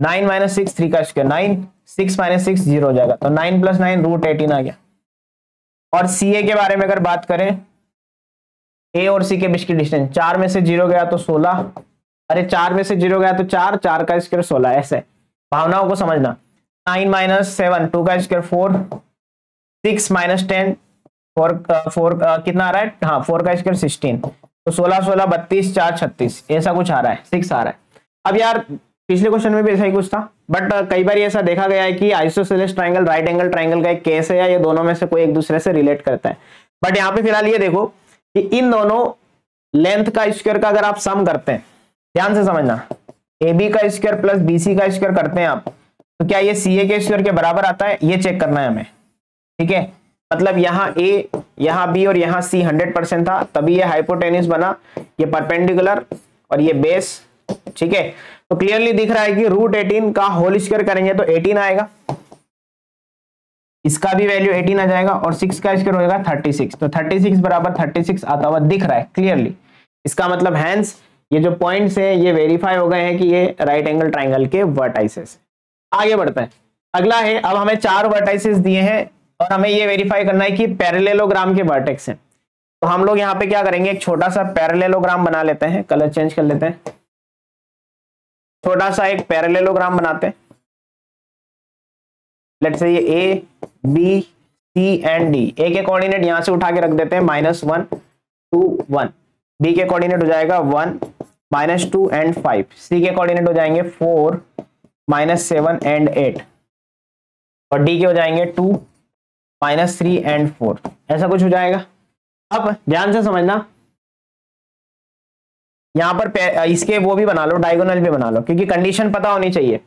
nine minus six three का square nine six minus six zero हो जाएगा। तो nine plus nine root eighteen आ गया। और सी ए के बारे में अगर बात करें ए और सी के बीच की डिस्टेंस चार में से ज़ीरो गया तो सोलह। अरे, चार में से ज़ीरो गया तो चार चार का स्क्वायर सोलह, ऐसे। भावनाओं को समझना। नाइन माइनस सेवन टू का square four six minus ten four four कितना आ रहा है? हाँ फोर का स्क्वायर सिक्सटीन तो सोलह सोलह, बत्तीस, चार, छत्तीस, ऐसा कुछ आ रहा है सिक्स आ रहा है। अब यार, पिछले क्वेश्चन में भी ऐसा ही कुछ था बट कई बार ऐसा देखा गया है कि isosceles triangle right angle triangle का एक केस है या ये दोनों में से कोई एक दूसरे से रिलेट करता है। बट यहाँ पे फ़िलहाल ये देखो कि इन दोनों लेंथ का स्क्वायर का अगर आप सम करते हैं, ध्यान से समझना ए बी का स्क्वायर प्लस बी सी का स्क्वायर करते हैं आप तो क्या ये सी ए के स्क्वायर के बराबर आता है? ये चेक करना है हमें। ठीक है? मतलब यहाँ ए यहाँ बी और यहाँ सी हंड्रेड परसेंट था, तभी ये हाइपोटेनिस बना, ये परपेंडिकुलर और ये बेस ठीक है? तो क्लियरली दिख रहा है कि रूट एटीन का होल स्क्वायर करेंगे तो एटीन आएगा। इसका भी वैल्यू 18 आ जाएगा और 6 का स्क्वायर होगा जाएगा 36 तो 36 बराबर 36 आता हुआ दिख रहा है क्लियरली इसका मतलब हैंस ये जो पॉइंट्स है, ये वेरीफाई हो गए हैं कि ये राइट एंगल ट्राइंगल के वर्टाइसेस आगे बढ़ते हैं। अगला है, अब हमें चार वर्टाइसेस दिए हैं और हमें ये वेरीफाई करना है कि पैरेलेलोग्राम के वर्टेक्स हैं। तो हम लोग यहाँ पे क्या करेंगे, एक छोटा सा पैरेलेलोग्राम बना लेते हैं कलर चेंज कर लेते हैं। छोटा सा एक पैरेलेलोग्राम बनाते हैं। लेट से ये A B C and D A के कोऑर्डिनेट यहाँ से उठा के रख देते हैं minus one two one B के कोऑर्डिनेट हो जाएगा one minus two and five C के कोऑर्डिनेट हो जाएँगे four minus seven and eight. और डी के हो जाएँगे two, minus three and four. ऐसा कुछ हो जाएगा? अब ध्यान से समझना। यहाँ पर इसके वो भी बना लो डायगोनल भी बना लो, क्योंकि कंडीशन पता होनी चाहिए।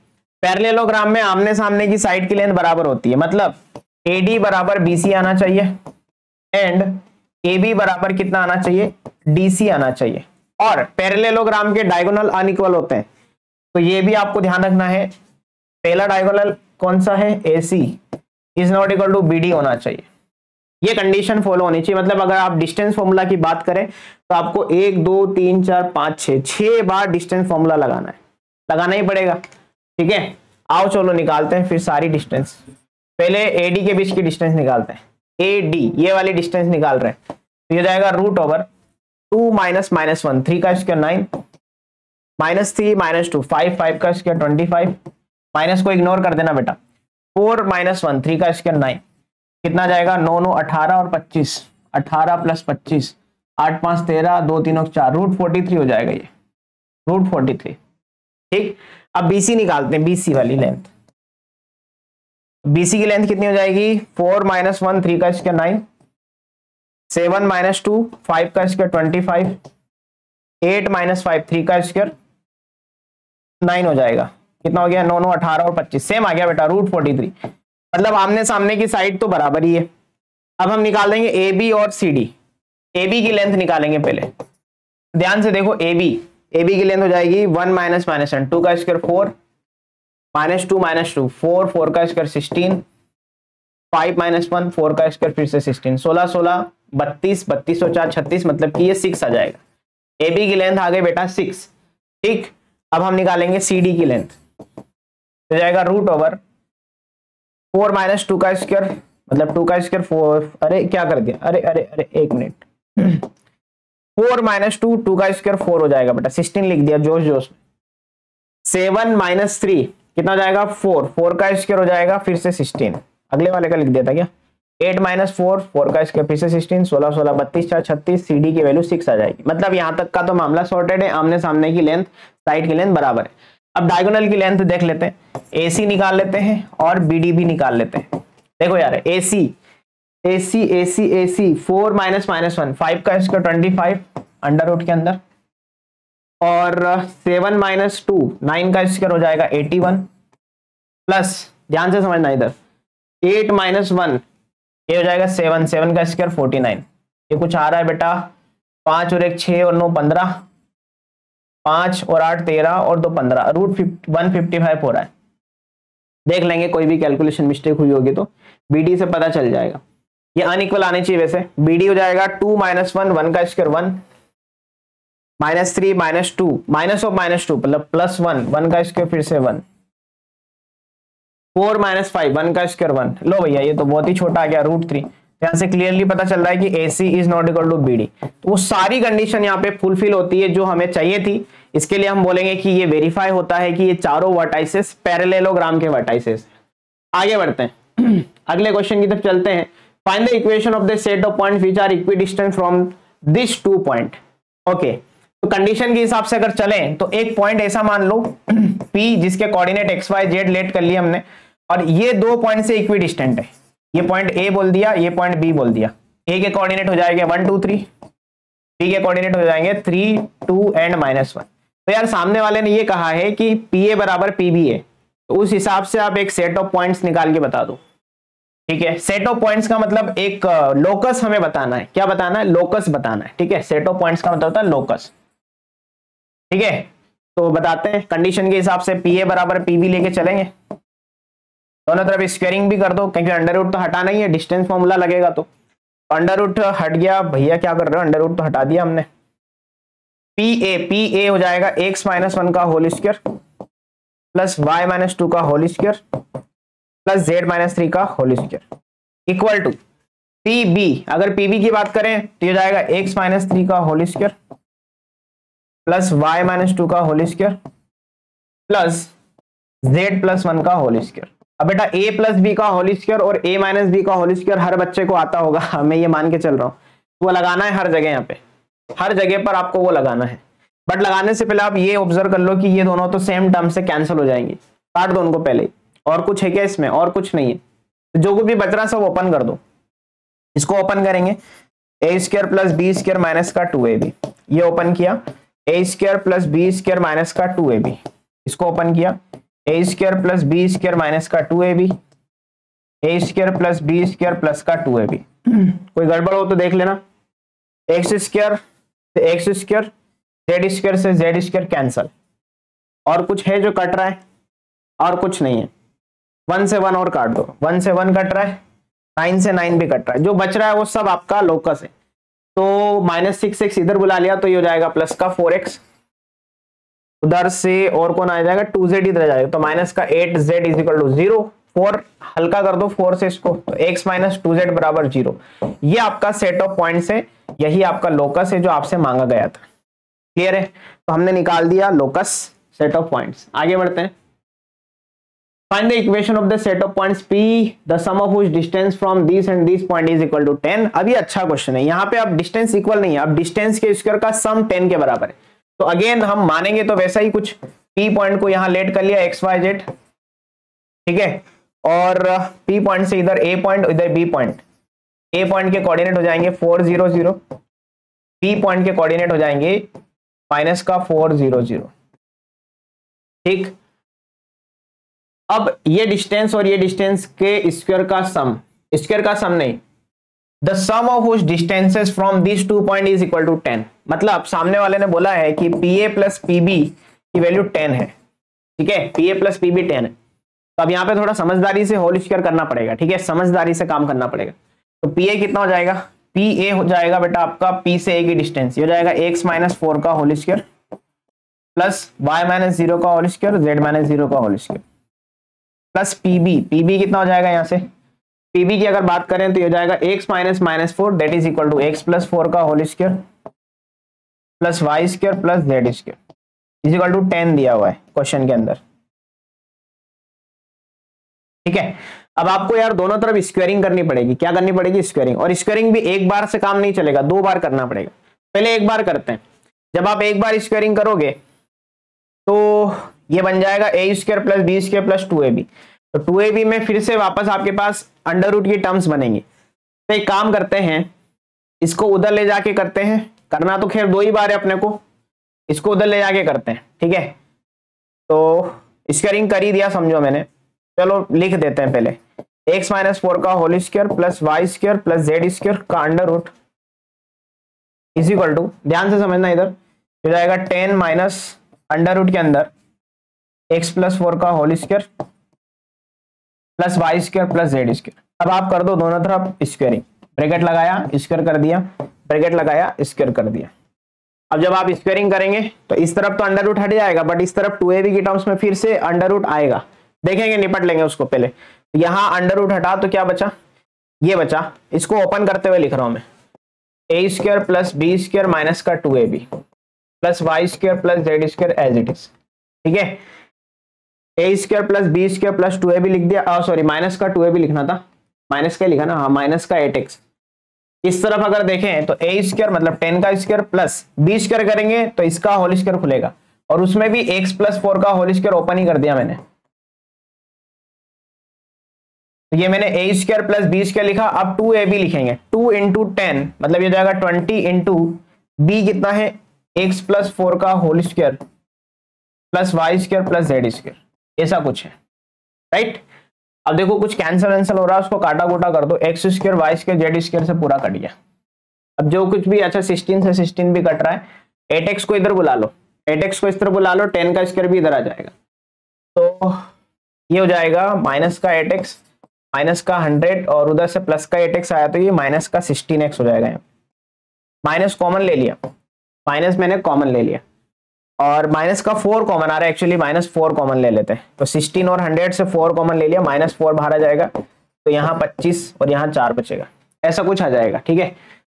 पैरेलेलोग्राम में आमने सामने की साइड की लेंथ बराबर होती है। मतलब ए डी बराबर बीसी आना चाहिए एंड ए बी बराबर कितना आना चाहिए? डीसी आना चाहिए। और पैरेलेलोग्राम के डायगोनल अनइक्वल होते हैं। तो ये भी आपको ध्यान रखना है। पहला डायगोनल कौन सा है? A C is not equal to B D होना चाहिए। ये कंडीशन फॉलो होनी चाहिए। मतलब अगर आप डिस्टेंस फॉर्मूला की बात करें तो आपको एक, दो, तीन, चार, पाँच, छह छह बार डिस्टेंस फॉर्मूला लगाना है। लगाना ही पड़ेगा। ठीक है? आओ चलो निकालते हैं फिर सारी डिस्टेंस पहले ए डी के बीच की डिस्टेंस निकालते हैं। ए डी ये वाली डिस्टेंस निकाल रहे हैं। तो ये जाएगा root over two minus minus one three का square nine minus three, minus two, five five का स्क्वायर ट्वेंटी फाइव, माइनस को इग्नोर कर देना बेटा। फोर माइनस वन, थ्री का स्क्वायर नाइन। कितना जाएगा? नौ नौ, अठारह और पच्चीस। अठारह प्लस पच्चीस, आठ, पाँच, तेरह, दो, तीन चार। रूट फोर्टी थ्री हो जाएगा ये। Root forty three. ठीक? अब बीसी निकालते हैं बीसी वाली लेंथ बीसी की लेंथ कितनी हो जाएगी? फोर माइनस वन, थ्री का square nine. Seven minus two, five का square twenty five. Eight minus five, three का स्क्वायर नाइन हो जाएगा। कितना हो गया? नौ नौ, अठारह और पच्चीस। सेम आ गया बेटा रूट फोर्टी थ्री मतलब आमने सामने की साइड तो बराबर ही है। अब हम निकाल देंगे ए बी और सी डी ए बी की लेंथ निकालेंगे पहले। ध्यान से देखो ए बी ए बी की लेंथ हो जाएगी one minus minus one two का square four minus two minus two four four का square sixteen five minus one four का स्क्वायर फिर से सिक्सटीन सोलह सोलह, बत्तीस बत्तीस सौ चार, छत्तीस मतलब कि ये सिक्स आ जाएगा। ए बी की लेंथ आ गई बेटा सिक्स ठीक? अब हम निकालेंगे सी डी की लेंथ हो जाएगा root over four minus two का स्क्वायर मतलब टू का स्क्वायर फोर अरे क्या कर दिया? अरे अरे अरे, एक minute four minus two two का स्क्वायर फोर हो जाएगा बेटा। सिक्सटीन लिख दिया, जोश जोश। सेवन माइनस थ्री कितना जाएगा? फोर फोर का स्क्वायर हो जाएगा, फिर से सिक्सटीन अगले वाले का लिख दिया था क्या? एट माइनस फोर फोर का फिर से सिक्सटीन, सोलह सोलह, बत्तीस, चार, छत्तीस सी डी की वैल्यू सिक्स आ जाएगी। मतलब यहाँ तक का तो मामला सॉर्टेड है आमने सामने की लेंथ साइड की लेंथ बराबर है। अब डायगोनल की लेंथ देख लेते हैं। ए सी निकाल लेते हैं और बी डी भी निकाल लेते हैं। देखो यार A C A C A C A C four minus minus one five का square twenty five under root के अंदर। और सेवन माइनस टू नाइन का स्क्वायर हो जाएगा एटी वन प्लस ध्यान से समझना इधर एट माइनस वन ये हो जाएगा सेवन सेवन का स्क्वायर फोर्टी नाइन। ये कुछ आ रहा है बेटा। पाँच और एक छह और नौ पंद्रह। पाँच और आठ तेरह और दो पंद्रह। रूट वन फिफ्टी फाइव हो रहा है। देख लेंगे, कोई भी कैलकुलेशन मिस्टेक हुई होगी तो। बीडी से पता चल जाएगा। ये अनइक्वल आने चाहिए वैसे। बी हो जाएगा टू माइनस वन वन का square one minus three minus two minus of minus two मतलब प्लस वन वन का स्क्र फिर से one four minus five, one का स्क्र वन। लो भैया, ये तो बहुत ही छोटा आ गया रूट थ्री यहाँ से क्लियरली पता चल रहा है कि A C is not equal to B D तो वो सारी कंडीशन यहाँ पे फुलफिल होती है जो हमें चाहिए थी। इसके लिए हम बोलेंगे कि ये वेरीफाई होता है कि ये चारों वर्टाइसेस पैरेलेलोग्राम के वर्टाइसेस आगे बढ़ते हैं। अगले क्वेश्चन की तरफ़ चलते हैं। Find the equation of the set of point which are equidistant from this two point okay तो कंडीशन के हिसाब से अगर चले तो एक पॉइंट ऐसा मान लो, P जिसके coordinate x y z let कर लिए हमने, और ये दो पॉइंट से इक्विडिस्टेंट है। ये पॉइंट ए बोल दिया, ये पॉइंट बी बोल दिया। ए के कोऑर्डिनेट हो जाएँगे वन टू थ्री बी के कोऑर्डिनेट हो जाएँगे three two and minus one तो यार सामने वाले ने ये कहा है कि पी ए बराबर पी बी है तो उस हिसाब से आप एक सेट ऑफ़ पॉइंट्स निकाल के बता दो। ठीक है? सेट ऑफ़ पॉइंट्स का मतलब एक लोकस हमें बताना है। क्या बताना है? लोकस बताना है। ठीक है? सेट ऑफ़ पॉइंट्स का मतलब होता है लोकस ठीक है? तो बताते हैं कंडीशन के हिसाब से पी ए बराबर पी बी लेके चलेंगे। दोनों तरफ़ स्क्वेयरिंग भी कर दो, क्योंकि अंडर रूट तो हटाना ही है डिस्टेंस फॉर्मूला लगेगा तो। अंडर रूट हट गया, भैया क्या कर रहे हो? अंडर रूट तो हटा दिया हमने। पी ए पी ए हो जाएगा एक्स माइनस वन का whole square plus y minus two का whole square plus z minus three का whole square equal to P B अगर पी बी की बात करें तो ये जाएगा एक्स माइनस थ्री का whole square plus y minus two का whole square plus z plus one का होल स्क्र अब बेटा a प्लस बी का होल स्क्र और a माइनस बी का होल स्क्र हर बच्चे को आता होगा। मैं ये मान के चल रहा हूँ। वो लगाना है हर जगह यहाँ पे। हर जगह पर आपको वो लगाना है। बट लगाने से पहले आप ये ऑब्ज़र्व कर लो कि ये दोनों तो सेम टर्म से कैंसिल हो जाएँगे। काट दो उनको पहले। और कुछ है क्या इसमें? और कुछ नहीं है। तो जो कुछ भी बच रहा है सब ओपन कर दो। इसको ओपन करेंगे। A square plus B square minus का टू ए बी ये ओपन किया। A square plus B square minus का टू ए बी इसको ओपन किया। A square plus B square minus का two A B A square plus B square plus का two A B कोई गड़बड़ हो तो देख लेना। एक्स स्क्र से एक्स स्क्र जेड स्क्र से जेड स्क्र कैंसल और कुछ है जो कट रहा है? और कुछ नहीं है। वन से वन और काट दो। वन से वन कट रहा है। नाइन से नाइन भी कट रहा है। जो बच रहा है वो सब आपका लोकस है। तो माइनस सिक्स एक्स इधर बुला लिया तो ये हो जाएगा प्लस का फोर एक्स। उधर से और कौन आ जाएगा? टू जेड इधर जाएगा। तो माइनस का eight z is equal to zero. Four, हल्का कर दो फोर से इसको। तो एक्स माइनस टू जेड बराबर ज़ीरो। ये आपका सेट ऑफ़ पॉइंट्स है। यही आपका लोकस है जो आपसे मांगा गया था। क्लियर है? तो हमने निकाल दिया लोकस सेट ऑफ़ पॉइंट्स आगे बढ़ते हैं। Find the equation of the set of points p, the sum of whose distance from this and this point is equal to 10 अभी अच्छा क्वेश्चन है। यहाँ पे अब डिस्टेंस इक्वल नहीं है। अब डिस्टेंस के स्क्वायर का सम 10 के बराबर है। तो अगेन हम मानेंगे तो वैसा ही कुछ p पॉइंट को यहाँ लेट कर लिया एक्स वाई जेड ठीक है? और p पॉइंट से इधर a पॉइंट इधर b पॉइंट a पॉइंट के कोऑर्डिनेट हो जाएँगे four zero zero p point के कोऑर्डिनेट हो जाएँगे माइनस का फोर ज़ीरो ज़ीरो ठीक? अब ये डिस्टेंस और ये डिस्टेंस के स्क्वायर का सम स्क्वायर का सम नहीं। द सम ऑफ़ उस distances from this two point is equal to ten मतलब सामने वाले ने बोला है कि P A plus P B की वैल्यू टेन है। ठीक है? P A plus P B ten है। तो अब यहाँ पे थोड़ा समझदारी से होल स्क्वायर करना पड़ेगा। ठीक है? समझदारी से काम करना पड़ेगा। तो पी ए कितना हो जाएगा? पी ए हो जाएगा बेटा आपका पी से ए की डिस्टेंस हो जाएगा एक्स माइनस फोर का whole square plus y minus zero का whole square z minus zero का whole square plus PB PB कितना हो जाएगा यहाँ से? पीबी की अगर बात करें तो ये हो जाएगा x minus minus four that is equal to x plus four का whole square plus y square plus z square is equal to ten दिया हुआ है क्वेश्चन के अंदर। ठीक है? अब आपको यार दोनों तरफ़ स्क्वेयरिंग करनी पड़ेगी। क्या करनी पड़ेगी? स्क्वेयरिंग और स्क्वेयरिंग भी एक बार से काम नहीं चलेगा, दो बार करना पड़ेगा। पहले एक बार करते हैं। जब आप एक बार स्क्वेयरिंग करोगे तो ये बन जाएगा A square plus B square plus two A B तो टू ए बी में फिर से वापस आपके पास अंडर रूट की टर्म्स बनेंगे। तो एक काम करते हैं, इसको उधर ले जाके करते हैं। करना तो खैर दो ही बार है अपने को। इसको उधर ले जाके करते हैं, ठीक है? तो स्क्वेयरिंग कर ही दिया समझो मैंने। चलो लिख देते हैं पहले। एक्स माइनस फोर का whole square plus y square plus z square का under root is equal to ध्यान से समझना इधर, हो जाएगा टेन माइनस अंडर रूट के अंदर। एक्स प्लस फोर का whole square plus y square plus z square अब आप कर दो दोनों तरफ़ स्क्वेयरिंग। ब्रैकेट लगाया स्क्र कर दिया, ब्रैकेट लगाया स्क्र कर दिया। अब जब आप स्क्वेयरिंग करेंगे तो इस तरफ़ तो अंडर रूट हट जाएगा बट इस तरफ़ टू ए बी की टर्म्स में फिर से अंडर रूट आएगा। देखेंगे, निपट लेंगे उसको पहले। यहाँ अंडर रूट हटा तो क्या बचा? ये बचा। इसको ओपन करते हुए लिख रहा हूँ मैं। A square plus B square minus का two A B plus y square plus z square as it is ठीक है? A square plus B square plus two A भी लिख दिया। सॉरी माइनस का टू ए भी लिखना था। माइनस का लिखा ना? हाँ माइनस का एट एक्स इस तरफ़ अगर देखें तो ए स्क्र मतलब टेन का स्क्र प्लस बी स्क्र करेंगे तो इसका होल स्क्र खुलेगा। और उसमें भी एक्स प्लस फोर का होल स्क्र ओपन ही कर दिया मैंने। तो ये मैंने A square plus B square लिखा। अब टू ए बी लिखेंगे। टू इंटू टेन मतलब ये जाएगा ट्वेंटी इंटू बी कितना है? एक्स प्लस फोर का whole square plus y square plus z square ऐसा कुछ है राइट अब देखो, कुछ कैंसिल वैंसल हो रहा है, उसको काटा कोटा कर दो। X square y square z square से पूरा कट गया। अब जो कुछ भी अच्छा सिक्सटीन से सिक्सटीन भी कट रहा है एट एक्स को इधर बुला लो। एट एक्स को इस तरह बुला लो टेन का स्क्र भी इधर आ जाएगा। तो ये हो जाएगा माइनस का एट एक्स माइनस का हंड्रेड और उधर से प्लस का एट एक्स आया तो ये माइनस का सिक्सटीन एक्स हो जाएगा माइनस कॉमन ले लिया। माइनस मैंने कॉमन ले लिया। और माइनस का फोर कॉमन आ रहा है एक्चुअली माइनस फोर कॉमन ले लेते हैं। तो सिक्सटीन और हंड्रेड से फोर कॉमन ले लिया माइनस फोर बाहर आ जाएगा। तो यहाँ पच्चीस और यहाँ चार बचेगा। ऐसा कुछ आ जाएगा, ठीक है?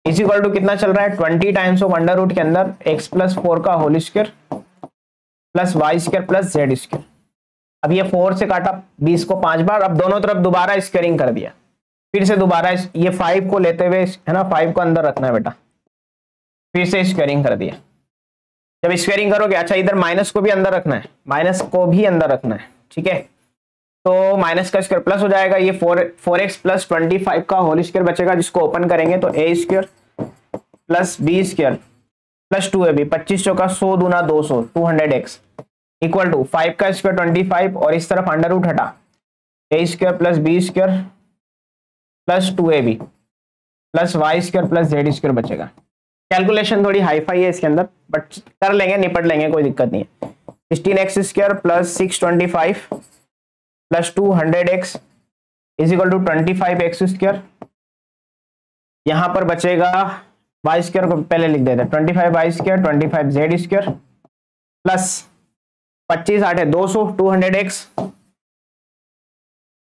इज़ इक्वल टू कितना चल रहा है? Twenty times of under root के अंदर एक्स प्लस फोर का whole square plus y square plus z square अब ये फोर से काटा, बीस को पाँच बार, अब दोनों तरफ़ दोबारा स्क्वेयरिंग कर दिया। फिर से दोबारा ये फाइव को लेते हुए, है ना फाइव को अंदर रखना है बेटा। फिर से स्क्वेयरिंग कर दिया। जब स्क्वेयरिंग करोगे अच्छा इधर माइनस को भी अंदर रखना है। माइनस को भी अंदर रखना है, ठीक है? तो माइनस का स्क्वायर प्लस हो जाएगा। ये four four x plus twenty five का होल स्क्वायर बचेगा, जिसको ओपन करेंगे तो A square plus B square plus two A B पच्चीस चौका सौ दूना दो सौ two hundred x equal to five का स्क्वायर ट्वेंटी फाइव और इस तरफ़ अंडर रूट हटा। A square plus B square plus two A B plus y square plus z square बचेगा। कैलकुलेशन थोड़ी हाई फाई है इसके अंदर बट कर लेंगे, निपट लेंगे, कोई दिक्कत नहीं है। Sixteen x square plus six twenty five plus two hundred x is equal to twenty five x square यहाँ पर बचेगा वाई स्क्वायर को पहले लिख देते हैं। Twenty five y square twenty five z square plus पच्चीस आठ है, दो सौ टू हंड्रेड एक्स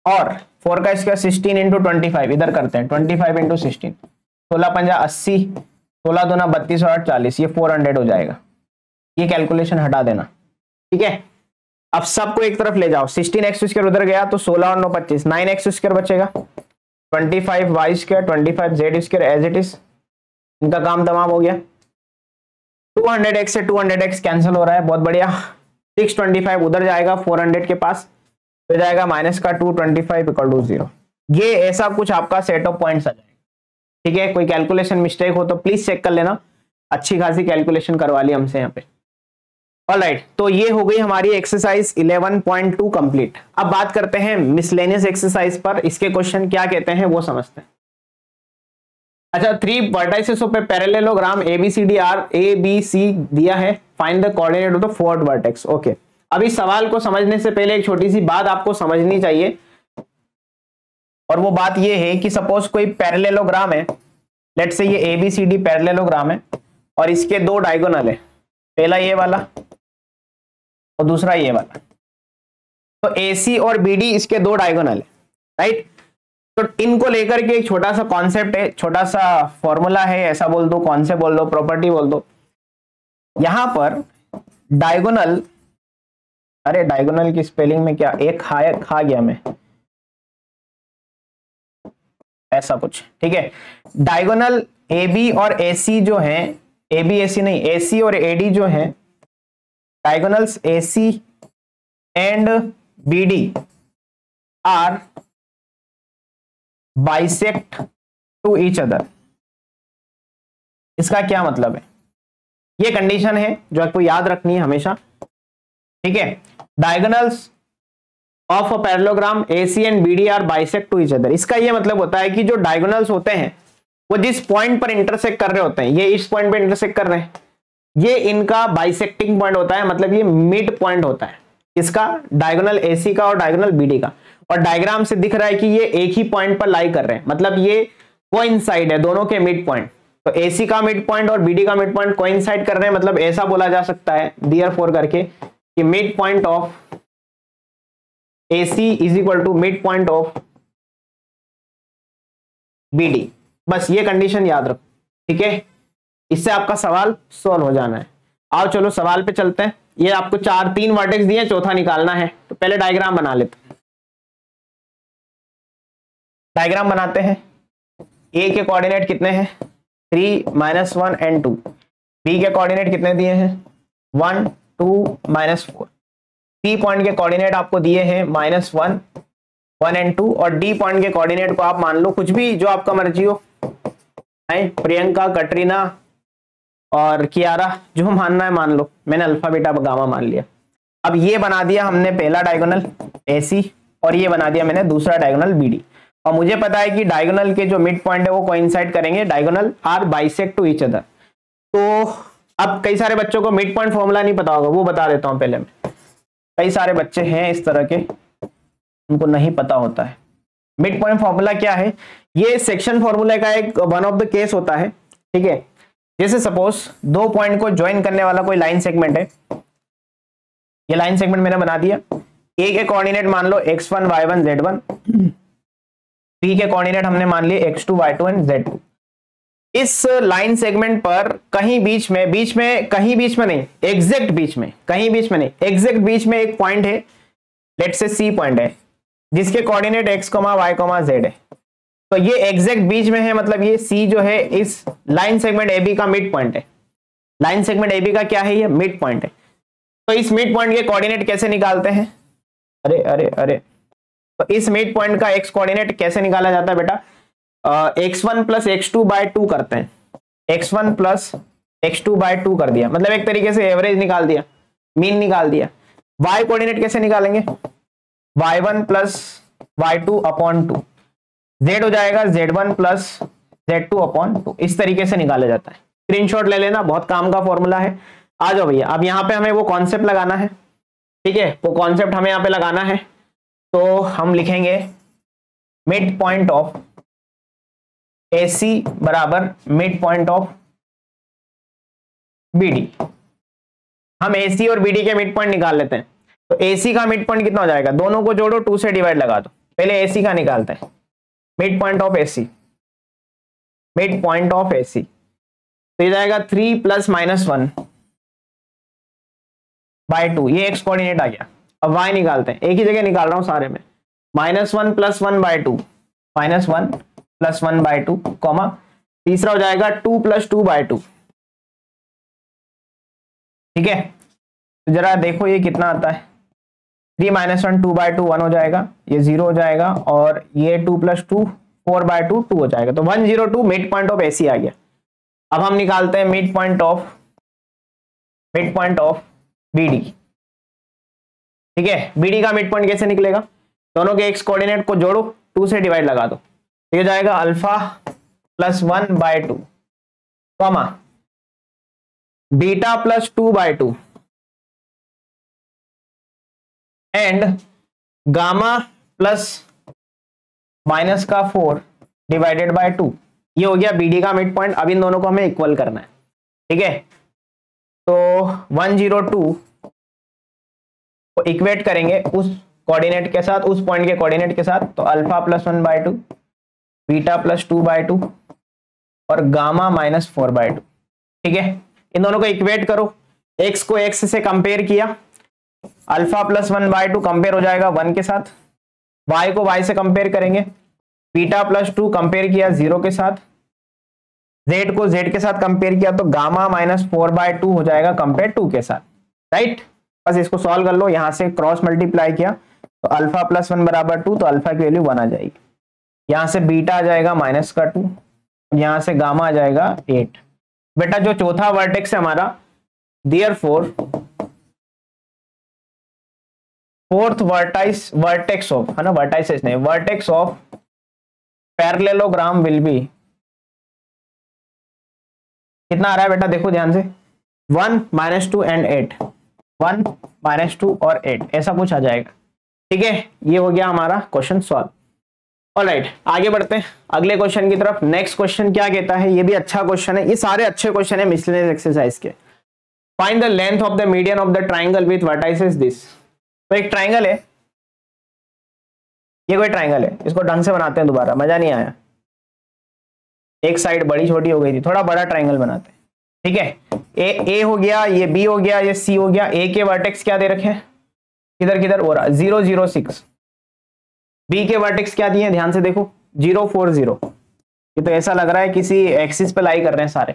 और फोर का square sixteen into twenty five इधर करते हैं ट्वेंटी फाइव इंटू सिक्सटीन सोलह पंजा अस्सी सोलह दो ना बत्तीस और चालीस ये फोर हंड्रेड हो जाएगा। ये कैलकुलेशन हटा देना। ठीक है? अब सबको एक तरफ़ ले जाओ। सिक्सटीन एक्स स्क्र उधर गया तो सोलह और नौ पच्चीस। नाइन एक्स स्क्र बचेगा। Twenty five y square twenty five z square as it is इनका काम तमाम हो गया। टू हंड्रेड एक्स से टू हंड्रेड एक्स कैंसिल हो रहा है। बहुत बढ़िया। सिक्स ट्वेंटी फाइव उधर जाएगा फोर हंड्रेड के पास। तो जाएगा माइनस का two twenty five equal to zero ये ऐसा कुछ आपका सेट ऑफ़ पॉइंट्स आ जाएगा। ठीक है, कोई कैलकुलेशन मिस्टेक हो तो प्लीज़ चेक कर लेना। अच्छी खासी कैलकुलेशन करवा ली हमसे यहाँ पे। राइट तो ये हो गई हमारी एक्सरसाइज 11.2 कंप्लीट अब बात करते हैं मिसलेनियस एक्सरसाइज पर। इसके क्वेश्चन क्या कहते हैं वो समझते हैं। अच्छा three vertices A parallelogram A B C D are A B C दिया है। Find the coordinate of the fourth vertex okay इस सवाल को समझने से पहले एक छोटी सी बात आपको समझनी चाहिए। और वो बात ये है कि सपोज़ कोई पैरेललोग्राम है लेट से ये A B C D parallelogram है, और इसके दो डायगोनल है, पहला ये वाला और दूसरा ये वाला। तो ए सी और बी डी इसके दो डायगोनल है राइट तो इनको लेकर के एक छोटा सा कॉन्सेप्ट है छोटा सा फॉर्मूला है, ऐसा बोल दो कॉन्सेप्ट बोल दो प्रॉपर्टी बोल दो। यहाँ पर डायगोनल अरे डायगोनल की स्पेलिंग में क्या, एक खा खा गया मैं। ऐसा कुछ, ठीक है? डायगोनल ए बी और ए सी जो है ए बी ए सी नहीं ए सी और ए डी जो है diagonals A C and B D are bisect to each other इसका क्या मतलब है? ये कंडीशन है जो आपको याद रखनी है हमेशा, ठीक है? Diagonals of a parallelogram AC and B D are bisect to each other इसका ये मतलब होता है कि जो डायगोनल्स होते हैं, वो जिस पॉइंट पर इंटरसेक्ट कर रहे होते हैं, ये इस पॉइंट पर इंटरसेक्ट कर रहे हैं। ये इनका बाइसेक्टिंग पॉइंट होता है मतलब ये मिड पॉइंट होता है। इसका डायगोनल एसी का और डायगोनल बीडी का। और डायग्राम से दिख रहा है कि ये एक ही पॉइंट पर लाई कर रहे हैं। मतलब ये कोइंसाइड है दोनों के मिड पॉइंट तो एसी का मिड पॉइंट और बीडी का मिड पॉइंट कोइंसाइड कर रहे हैं मतलब ऐसा बोला जा सकता है डियर फोर करके, कि mid point of AC is equal to mid point of BD बस ये कंडीशन याद रखो, ठीक है? इससे आपका सवाल सोल्व हो जाना है। आओ चलो, सवाल पे चलते हैं। ये आपको चार, तीन वर्टेक्स दिए चौथा निकालना है। तो पहले डायग्राम बना लेते हैं। डायग्राम बनाते हैं। ए के कोऑर्डिनेट कितने हैं? Three minus one and two B के कोऑर्डिनेट कितने दिए हैं? One two minus four C point के कोऑर्डिनेट आपको दिए हैं minus one one and two और डी पॉइंट के कोऑर्डिनेट को आप मान लो, कुछ भी जो आपका मर्ज़ी हो। प्रियंका, कटरीना और कियारा, जो मानना है मान लो। मैंने अल्फ़ा बीटा गामा मान लिया। अब ये बना दिया हमने पहला डायगोनल एसी और ये बना दिया मैंने दूसरा डायगोनल बीडी और मुझे पता है कि डायगोनल के जो मिड पॉइंट है वो कोइंसाइड करेंगे diagonal are bisect to each other तो अब कई सारे बच्चों को मिड पॉइंट फॉर्मूला नहीं पता होगा, वो बता देता हूँ पहले मैं। कई सारे बच्चे हैं इस तरह के, उनको नहीं पता होता है। मिड पॉइंट फॉर्मूला क्या है? ये सेक्शन फॉर्मूला का एक वन ऑफ़ द केस होता है, ठीक है? जैसे सपोज़ दो पॉइंट को ज्वाइन करने वाला कोई लाइन सेगमेंट है। ये लाइन सेगमेंट मैंने बना दिया। ए के कोऑर्डिनेट मान लो x one y one z one B के कोऑर्डिनेट हमने मान लिए x two y two and z two इस लाइन सेगमेंट पर कहीं बीच में बीच में, कहीं बीच में नहीं एग्जैक्ट बीच में, कहीं बीच में नहीं एग्जैक्ट बीच में एक पॉइंट है लेट से सी पॉइंट है, जिसके coordinate x comma y comma z है। तो ये एग्जैक्ट बीच में है मतलब ये सी जो है, इस लाइन सेगमेंट ए बी का मिड पॉइंट है। लाइन सेगमेंट ए बी का क्या है, ये मिड पॉइंट है। तो इस मिड पॉइंट के कोऑर्डिनेट कैसे निकालते हैं? अरे अरे अरे। तो इस मिड पॉइंट का एक्स कोऑर्डिनेट कैसे निकाला जाता है बेटा? X one plus x two by two करते हैं। X one plus x two by two कर दिया। मतलब एक तरीके से एवरेज निकाल दिया। मीन निकाल दिया। वाई कोऑर्डिनेट कैसे निकालेंगे? Y one plus y two upon two z हो जाएगा z one plus z two upon two इस तरीके से निकाला जाता है। स्क्रीनशॉट ले लेना, बहुत काम का फॉर्मूला है। आ जाओ भैया, अब यहाँ पे हमें वो कॉन्सेप्ट लगाना है। ठीक है, वो कॉन्सेप्ट हमें यहाँ पे लगाना है। तो हम लिखेंगे mid point of A C बराबर mid point of B D हम ए सी और बी डी के मिड पॉइंट निकाल लेते हैं। तो ए सी का मिड पॉइंट कितना हो जाएगा? दोनों को जोड़ो टू से डिवाइड लगा दो। पहले ए सी का निकालते हैं। Mid point of AC mid point of AC तो ये जाएगा three plus minus one by two ये एक्स कोऑर्डिनेट आ गया। अब वाई निकालते हैं। एक ही जगह निकाल रहा हूँ सारे में। Minus one plus one by two minus one plus one by two comma, तीसरा हो जाएगा two plus two by two. ठीक है? तो जरा देखो ये कितना आता है। Three minus one, two by two, one हो जाएगा। ये ज़ीरो हो जाएगा और ये two plus two, four by two two हो जाएगा। तो one zero two, mid point of AC आ गया। अब हम निकालते हैं mid point of, mid point of BD. ठीक है? बीडी का मिड पॉइंट कैसे निकलेगा? दोनों के एक्स कोऑर्डिनेट को जोड़ो, टू से डिवाइड लगा दो। ये जाएगा alpha plus one by two, comma, beta plus two by two, and gamma plus minus का फोर डिवाइडेड बाय टू। ये हो गया बीडी का मिड पॉइंट अब इन दोनों को हमें इक्वल करना है। ठीक है? तो वन ज़ीरो टू को इक्वेट करेंगे उस कोऑर्डिनेट के साथ, उस पॉइंट के कोऑर्डिनेट के साथ तो alpha plus one by two. Beta plus two by two और gamma minus four by two. ठीक है? इन दोनों को इक्वेट करो। एक्स को एक्स से कंपेयर किया। Alpha plus one by two compare हो जाएगा वन के साथ। वाई को वाई से कंपेयर करेंगे। बीटा प्लस टू कंपेयर किया ज़ीरो के साथ। जेड को जेड के साथ कंपेयर किया तो gamma minus four by two हो जाएगा कंपेयर टू के साथ। राइट बस इसको सॉल्व कर लो। यहाँ से क्रॉस मल्टीप्लाई किया। तो अल्फ़ा प्लस वन बराबर टू तो अल्फ़ा की वैल्यू वन आ जाएगी। यहाँ से बीटा आ जाएगा माइनस का टू, यहाँ से गामा आ जाएगा एट। बेटा, जो चौथा वर्टेक्स है हमारा dear four fourth vertices vertex of है ना वर्टाइसेस नहीं vertex of parallelogram will be कितना आ रहा है बेटा, देखो ध्यान से। One minus two and eight one minus two और एट ऐसा कुछ आ जाएगा। ठीक है, ये हो गया हमारा क्वेश्चन सॉल्व राइट आगे बढ़ते हैं। अगले क्वेश्चन की तरफ़। नेक्स्ट क्वेश्चन क्या कहता है? ये भी अच्छा क्वेश्चन है। ये सारे अच्छे क्वेश्चन है मिसलेनियस एक्सरसाइज के। Find the length of the median of the triangle with vertices this तो एक ट्राइंगल है। ये कोई ट्राइंगल है। इसको ढंग से बनाते हैं दोबारा। मज़ा नहीं आया। एक साइड बड़ी छोटी हो गई थी। थोड़ा बड़ा ट्राइंगल बनाते हैं। ठीक है? ए ए हो गया, ये बी हो गया, ये सी हो गया। ए के वर्टेक्स क्या दे रखे किधर किधर हो रहा। ज़ीरो ज़ीरो सिक्स बी के वर्टेक्स क्या दिए ध्यान से देखो। ज़ीरो फोर ज़ीरो ये तो ऐसा लग रहा है किसी एक्सिस पे लाई कर रहे हैं सारे।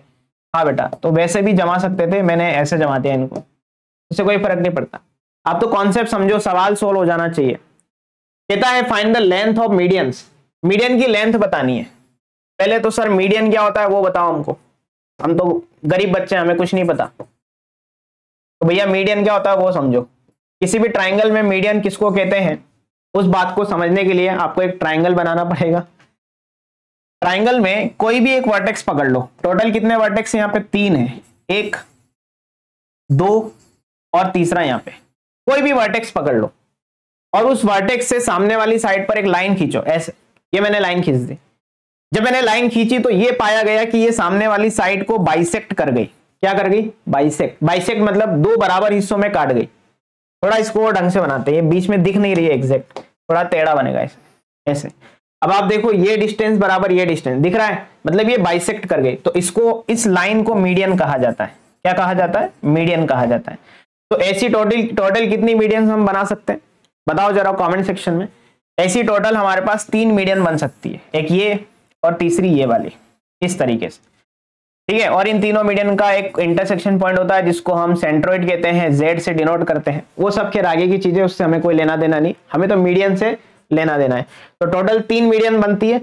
हाँ बेटा तो वैसे भी जमा सकते थे, मैंने ऐसे जमा दिया इनको। उससे कोई फ़र्क नहीं पड़ता। आप तो कॉन्सेप्ट समझो, सवाल सोल्व हो जाना चाहिए। कहता है find the length of medians median की लेंथ बतानी है। पहले तो सर मीडियन क्या होता है, वो बताओ हमको। हम तो गरीब बच्चे हैं, हमें कुछ नहीं पता। तो भैया मीडियन क्या होता है, वो समझो। किसी भी ट्राइंगल में मीडियन किसको कहते हैं? उस बात को समझने के लिए आपको एक ट्राइंगल बनाना पड़ेगा। ट्राइंगल में कोई भी एक वर्टेक्स पकड़ लो। टोटल कितने वर्टेक्स यहाँ पे? तीन है। एक, दो और तीसरा यहाँ पे। कोई भी वर्टेक्स पकड़ लो। और उस वर्टेक्स से सामने वाली साइड पर एक लाइन खींचो। ऐसे। ये मैंने लाइन खींच दी। जब मैंने लाइन खींची तो ये पाया गया कि ये सामने वाली साइड को बाइसेक्ट कर गई। क्या कर गई? बाइसेक्ट बाइसेक्ट मतलब दो बराबर हिस्सों में काट गई। थोड़ा इसको ढंग से बनाते हैं। बीच में दिख नहीं रही है एग्जैक्ट थोड़ा टेढ़ा बनेगा ऐसे ऐसे। अब आप देखो, ये डिस्टेंस बराबर, ये डिस्टेंस दिख रहा है? मतलब ये बाइसेक्ट कर गई। तो इसको, इस लाइन को मीडियन कहा जाता है। क्या कहा जाता है? मीडियन कहा जाता है। तो ऐसी टोटल टोटल कितनी मीडियन हम बना सकते हैं? बताओ जरा कमेंट सेक्शन में। ऐसी टोटल हमारे पास तीन मीडियन बन सकती है। एक ये और तीसरी ये वाली। इस तरीके से। ठीक है? और इन तीनों मीडियन का एक इंटरसेक्शन पॉइंट होता है जिसको हम सेंट्रोइड कहते हैं जेड से डिनोट करते हैं। वो सब के आगे की चीज़ें, उससे हमें कोई लेना देना नहीं। हमें तो मीडियन से लेना देना है। तो टोटल तीन मीडियन बनती है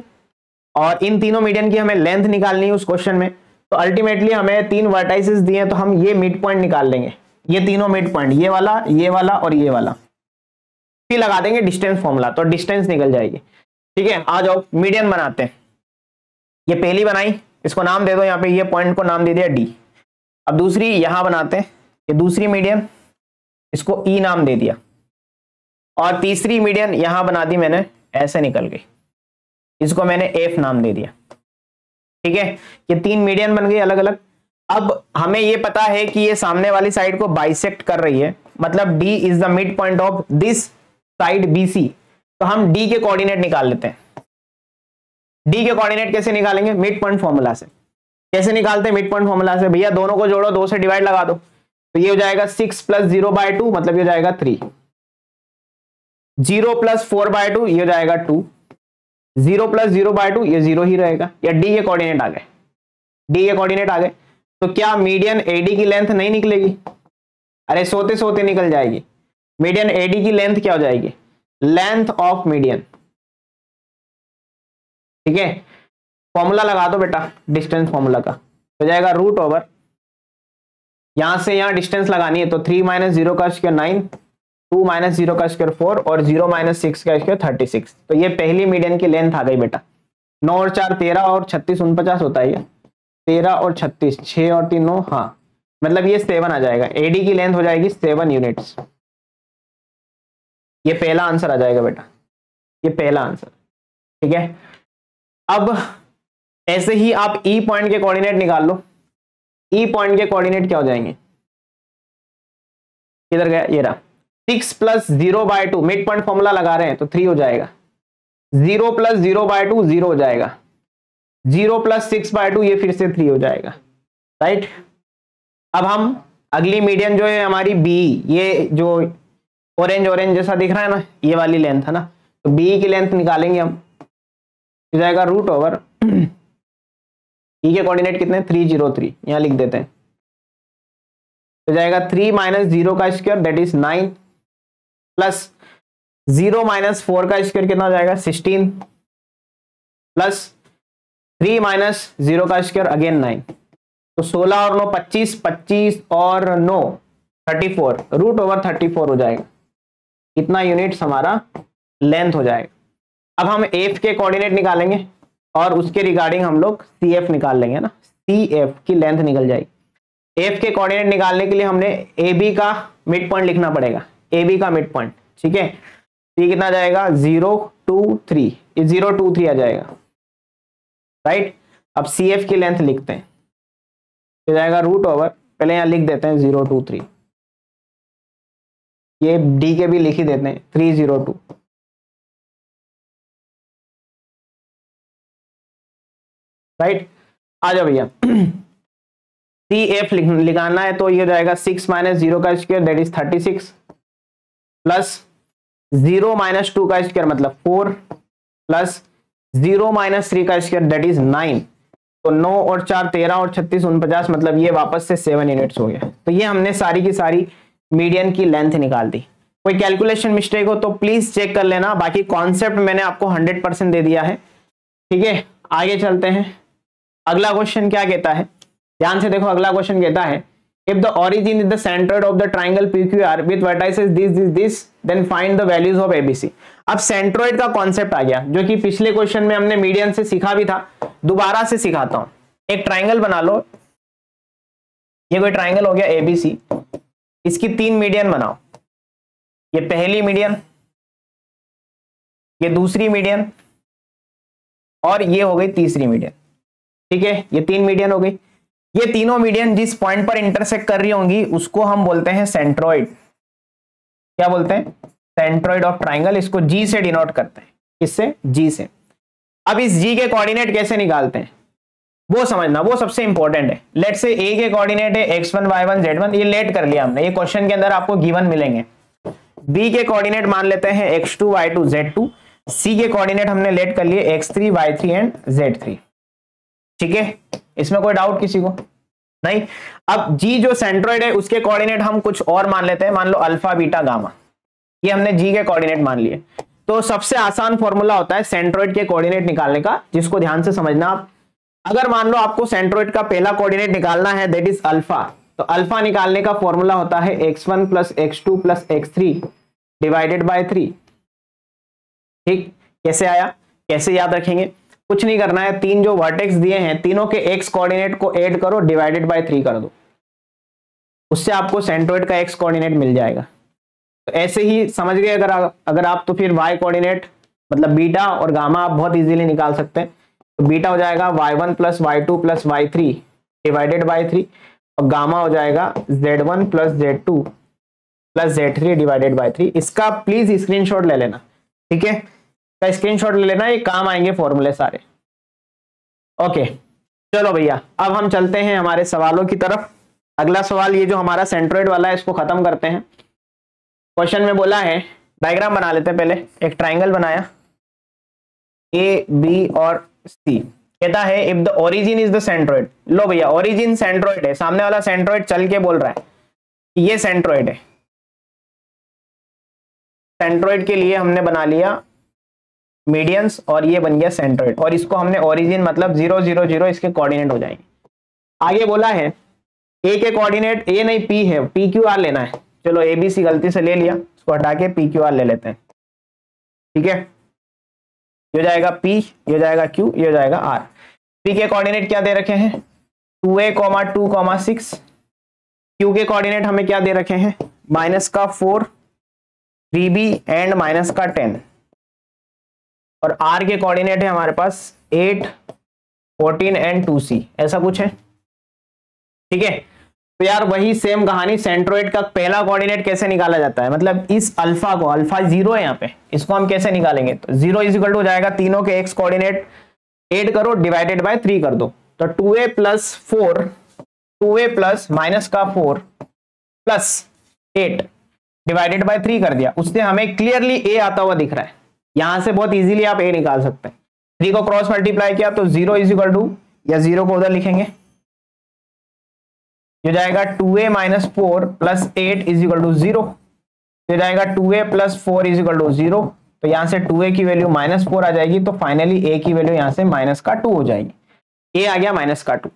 और इन तीनों मीडियन की हमें लेंथ निकालनी है उस क्वेश्चन में। तो अल्टीमेटली हमें तीन वर्टाइसिस दिए तो हम ये मिड पॉइंट निकाल लेंगे। ये तीनों मिड पॉइंट ये वाला ये वाला और ये वाला। फिर लगा देंगे डिस्टेंस फॉर्मूला तो डिस्टेंस निकल जाएगी। ठीक है? आ जाओ मीडियन बनाते हैं। ये पहली बनाई। इसको नाम दे दो, यहाँ पे ये पॉइंट को नाम दे दिया डी अब दूसरी यहाँ बनाते हैं, ये दूसरी मीडियम इसको ई e नाम दे दिया। और तीसरी मीडियम यहाँ बना दी मैंने, ऐसे निकल गई। इसको मैंने एफ़ नाम दे दिया। ठीक है? ये तीन मीडियम बन गई अलग अलग अब हमें ये पता है कि ये सामने वाली साइड को बाइसेक्ट कर रही है। मतलब D is the mid point of this side BC तो हम डी के कोऑर्डिनेट निकाल लेते हैं। डी के कोऑर्डिनेट कैसे निकालेंगे? मिड पॉइंट फॉर्मूला से। कैसे निकालते हैं मिड पॉइंट फॉर्मूला से? भैया, दोनों को जोड़ो, दो से डिवाइड लगा दो। तो ये हो जाएगा six plus zero by two मतलब ये हो जाएगा three zero plus four by two ये हो जाएगा two zero plus zero by two ये ज़ीरो ही रहेगा। या डी के कोऑर्डिनेट आ गए। डी के कोऑर्डिनेट आ गए। तो क्या मीडियन एडी की लेंथ नहीं निकलेगी? अरे सोते सोते निकल जाएगी। मीडियन एडी की लेंथ क्या हो जाएगी? लेंथ ऑफ़ मीडियन ठीक है? फॉर्मूला लगा दो बेटा डिस्टेंस फॉर्मूला का। हो जाएगा रूट ओवर यहाँ से यहाँ डिस्टेंस लगानी है तो थ्री माइनस ज़ीरो का square nine two minus zero का स्क्वायर फोर और ज़ीरो माइनस सिक्स का स्क्वायर थर्टी सिक्स तो ये पहली मीडियन की लेंथ आ गई बेटा। नौ और चार तेरह और छत्तीस उनपचास होता है तेरह और छत्तीस, छह और तीन, नौ हाँ। मतलब ये सेवन आ जाएगा। एडी की लेंथ हो जाएगी सेवन यूनिट्स ये पहला आंसर आ जाएगा बेटा। ये पहला आंसर ठीक है? अब ऐसे ही आप ई e पॉइंट के कोऑर्डिनेट निकाल लो। ई e पॉइंट के कोऑर्डिनेट क्या हो जाएँगे? किधर गया? ये रहा। Six plus zero by two mid point formula लगा रहे हैं तो थ्री हो जाएगा। Zero plus zero by two zero हो जाएगा। Zero plus six by two ये फिर से थ्री हो जाएगा। राइट अब हम अगली मीडियम जो है हमारी बी ये जो ऑरेंज ऑरेंज जैसा दिख रहा है ना, ये वाली लेंथ है ना? तो बी की लेंथ निकालेंगे हम। जाएगा रूट ओवर ई के कोऑर्डिनेट कितने थ्री ज़ीरो थ्री यहाँ लिख देते हैं। तो जाएगा थ्री माइनस ज़ीरो का square that is nine plus zero minus four का स्क्वायर कितना हो जाएगा? Sixteen plus three minus zero का स्क्वायर अगेन नाइन तो सोलह और नौ, पच्चीस पच्चीस और नौ thirty four root over thirty four हो जाएगा। कितना यूनिट्स हमारा लेंथ हो जाएगा। अब हम एफ़ के कोऑर्डिनेट निकालेंगे और उसके रिगार्डिंग हम लोग सी एफ़ निकाल लेंगे ना? सी एफ़ की लेंथ निकल जाएगी। एफ़ के कोऑर्डिनेट निकालने के लिए हमने ए बी का मिड पॉइंट लिखना पड़ेगा। ए बी का मिड पॉइंट ठीक है? ये कितना जाएगा? ज़ीरो टू थ्री ये ज़ीरो टू थ्री आ जाएगा। राइट अब सी एफ़ की लेंथ लिखते हैं। ये जाएगा रूट ओवर पहले यहाँ लिख देते हैं ज़ीरो टू थ्री ये डी के भी लिख ही देते हैं। Three zero two right? आ जाओ भैया। सी एफ़ लिखाना है तो ये हो जाएगा सिक्स माइनस ज़ीरो का square that is thirty six plus zero minus two का स्क्वायर मतलब four plus zero minus three का स्क्वायर दैट इज़ नाइन तो नौ और चार, तेरह और छत्तीस, उनपचास मतलब ये वापस से सेवन यूनिट्स हो गया। तो ये हमने सारी की सारी मीडियन की लेंथ निकाल दी। कोई कैलकुलेशन मिस्टेक हो तो प्लीज़ चेक कर लेना। बाकी कॉन्सेप्ट मैंने आपको हंड्रेड परसेंट दे दिया है। ठीक है? आगे चलते हैं। अगला क्वेश्चन क्या कहता है? ध्यान से देखो, अगला क्वेश्चन कहता है, if the origin is the center of the triangle PQR with vertices this this this, then find the values of ABC अब सेंट्रोइड का कॉन्सेप्ट आ गया, जो कि पिछले क्वेश्चन में हमने मीडियन से सीखा भी था, दोबारा से सिखाता हूँ। एक ट्राइंगल बना लो। ये कोई ट्राइंगल हो गया एबीसी इसकी तीन मीडियन बनाओ। ये पहली मीडियन ये दूसरी मीडियन और ये हो गई तीसरी मीडियन ठीक है? ये तीन मीडियन हो गई। ये तीनों मीडियन जिस पॉइंट पर इंटरसेक्ट कर रही होंगी, उसको हम बोलते हैं सेंट्रॉइड क्या बोलते हैं? सेंट्रॉइड ऑफ़ ट्राइंगल इसको जी से डिनोट करते हैं। किससे? जी से। अब इस जी के कोऑर्डिनेट कैसे निकालते हैं? वो समझना, वो सबसे इंपॉर्टेंट है। लेट से ए के कोऑर्डिनेट है x one y one z one ये लेट कर लिया हमने। ये क्वेश्चन के अंदर आपको गिवन मिलेंगे। बी के कोऑर्डिनेट मान लेते हैं x two y two z two C के कोऑर्डिनेट हमने लेट कर लिए x three y three and z three ठीक है? इसमें कोई डाउट किसी को? नहीं? अब जी जो सेंट्रोइड है, उसके कोऑर्डिनेट हम कुछ और मान लेते हैं। मान लो अल्फ़ा बीटा गामा ये हमने जी के कोऑर्डिनेट मान लिए। तो सबसे आसान फॉर्मूला होता है सेंट्रोइड के कोऑर्डिनेट निकालने का, जिसको ध्यान से समझना। आप अगर मान लो आपको सेंट्रोइड का पहला कोऑर्डिनेट निकालना है दैट इज़ अल्फ़ा तो अल्फ़ा निकालने का फॉर्मूला होता है x one plus x two plus x three divided by three ठीक? कैसे आया? कैसे याद रखेंगे? कुछ नहीं करना है। तीन जो वर्टेक्स दिए हैं, तीनों के एक्स कोऑर्डिनेट को ऐड करो डिवाइडेड बाय थ्री कर दो। उससे आपको सेंट्रोइड का एक्स कोऑर्डिनेट मिल जाएगा। तो ऐसे ही समझ गए अगर अगर आप तो फिर वाई कोऑर्डिनेट मतलब बीटा और गामा आप बहुत इजीली निकाल सकते हैं। तो बीटा हो जाएगा y one plus y two plus y three divided by three और गामा हो जाएगा z one plus z two plus z three divided by three इसका प्लीज़ स्क्रीनशॉट ले लेना, ठीक है? का स्क्रीनशॉट ले लेना, ये काम आएँगे फॉर्मूले सारे। ओके चलो भैया, अब हम चलते हैं हमारे सवालों की तरफ़। अगला सवाल ये जो हमारा सेंट्रोइड वाला है, इसको खत्म करते हैं। क्वेश्चन में बोला है डायग्राम बना लेते हैं पहले, एक ट्राइंगल बनाया। ए बी और सी कहता है if the origin is the centroid लो भैया ओरिजिन सेंट्रोइड है, सामने वाला सेंट्रोइड चल के बोल रहा है। ये सेंट्रोइड है। सेंट्रोइड के लिए हमने बना लिया मीडियंस और ये बन गया सेंट्रोइड और इसको हमने ओरिजिन मतलब ज़ीरो ज़ीरो ज़ीरो इसके कोऑर्डिनेट हो जाएँगे। आगे बोला है ए के कोऑर्डिनेट ए नहीं पी है पी क्यू आर लेना है। चलो ए बी सी गलती से ले लिया उसको हटा के पी क्यू आर ले लेते हैं। ठीक है? ये जाएगा पी ये जाएगा क्यू ये जाएगा आर पी के कोऑर्डिनेट क्या दे रखे हैं? Two a comma two comma six Q के कोऑर्डिनेट हमें क्या दे रखे हैं? माइनस का four three b and minus का टेन और आर के कोऑर्डिनेट है हमारे पास eight fourteen and two c ऐसा कुछ है? ठीक है? तो यार वही सेम कहानी सेंट्रोइड का पहला कोऑर्डिनेट कैसे निकाला जाता है? मतलब इस अल्फ़ा को अल्फ़ा ज़ीरो है यहाँ पे। इसको हम कैसे निकालेंगे? तो ज़ीरो इज़ इक्वल टू जाएगा तीनों के एक्स कोऑर्डिनेट एड करो डिवाइडेड बाय थ्री कर दो। तो two a plus four two a plus minus का four plus eight divided by three कर दिया। उससे हमें क्लियरली ए आता हुआ दिख रहा है। यहाँ से बहुत इजीली आप ए निकाल सकते हैं। थ्री को क्रॉस मल्टीप्लाई किया तो ज़ीरो इज़ इक्वल टू या ज़ीरो को उधर लिखेंगे। जो जाएगा two a minus four plus eight is equal to zero जो जाएगा two a plus four is equal to zero तो यहाँ से टू ए की वैल्यू माइनस फोर आ जाएगी तो फाइनली ए की वैल्यू यहाँ से माइनस का टू हो जाएगी। ए आ गया माइनस का टू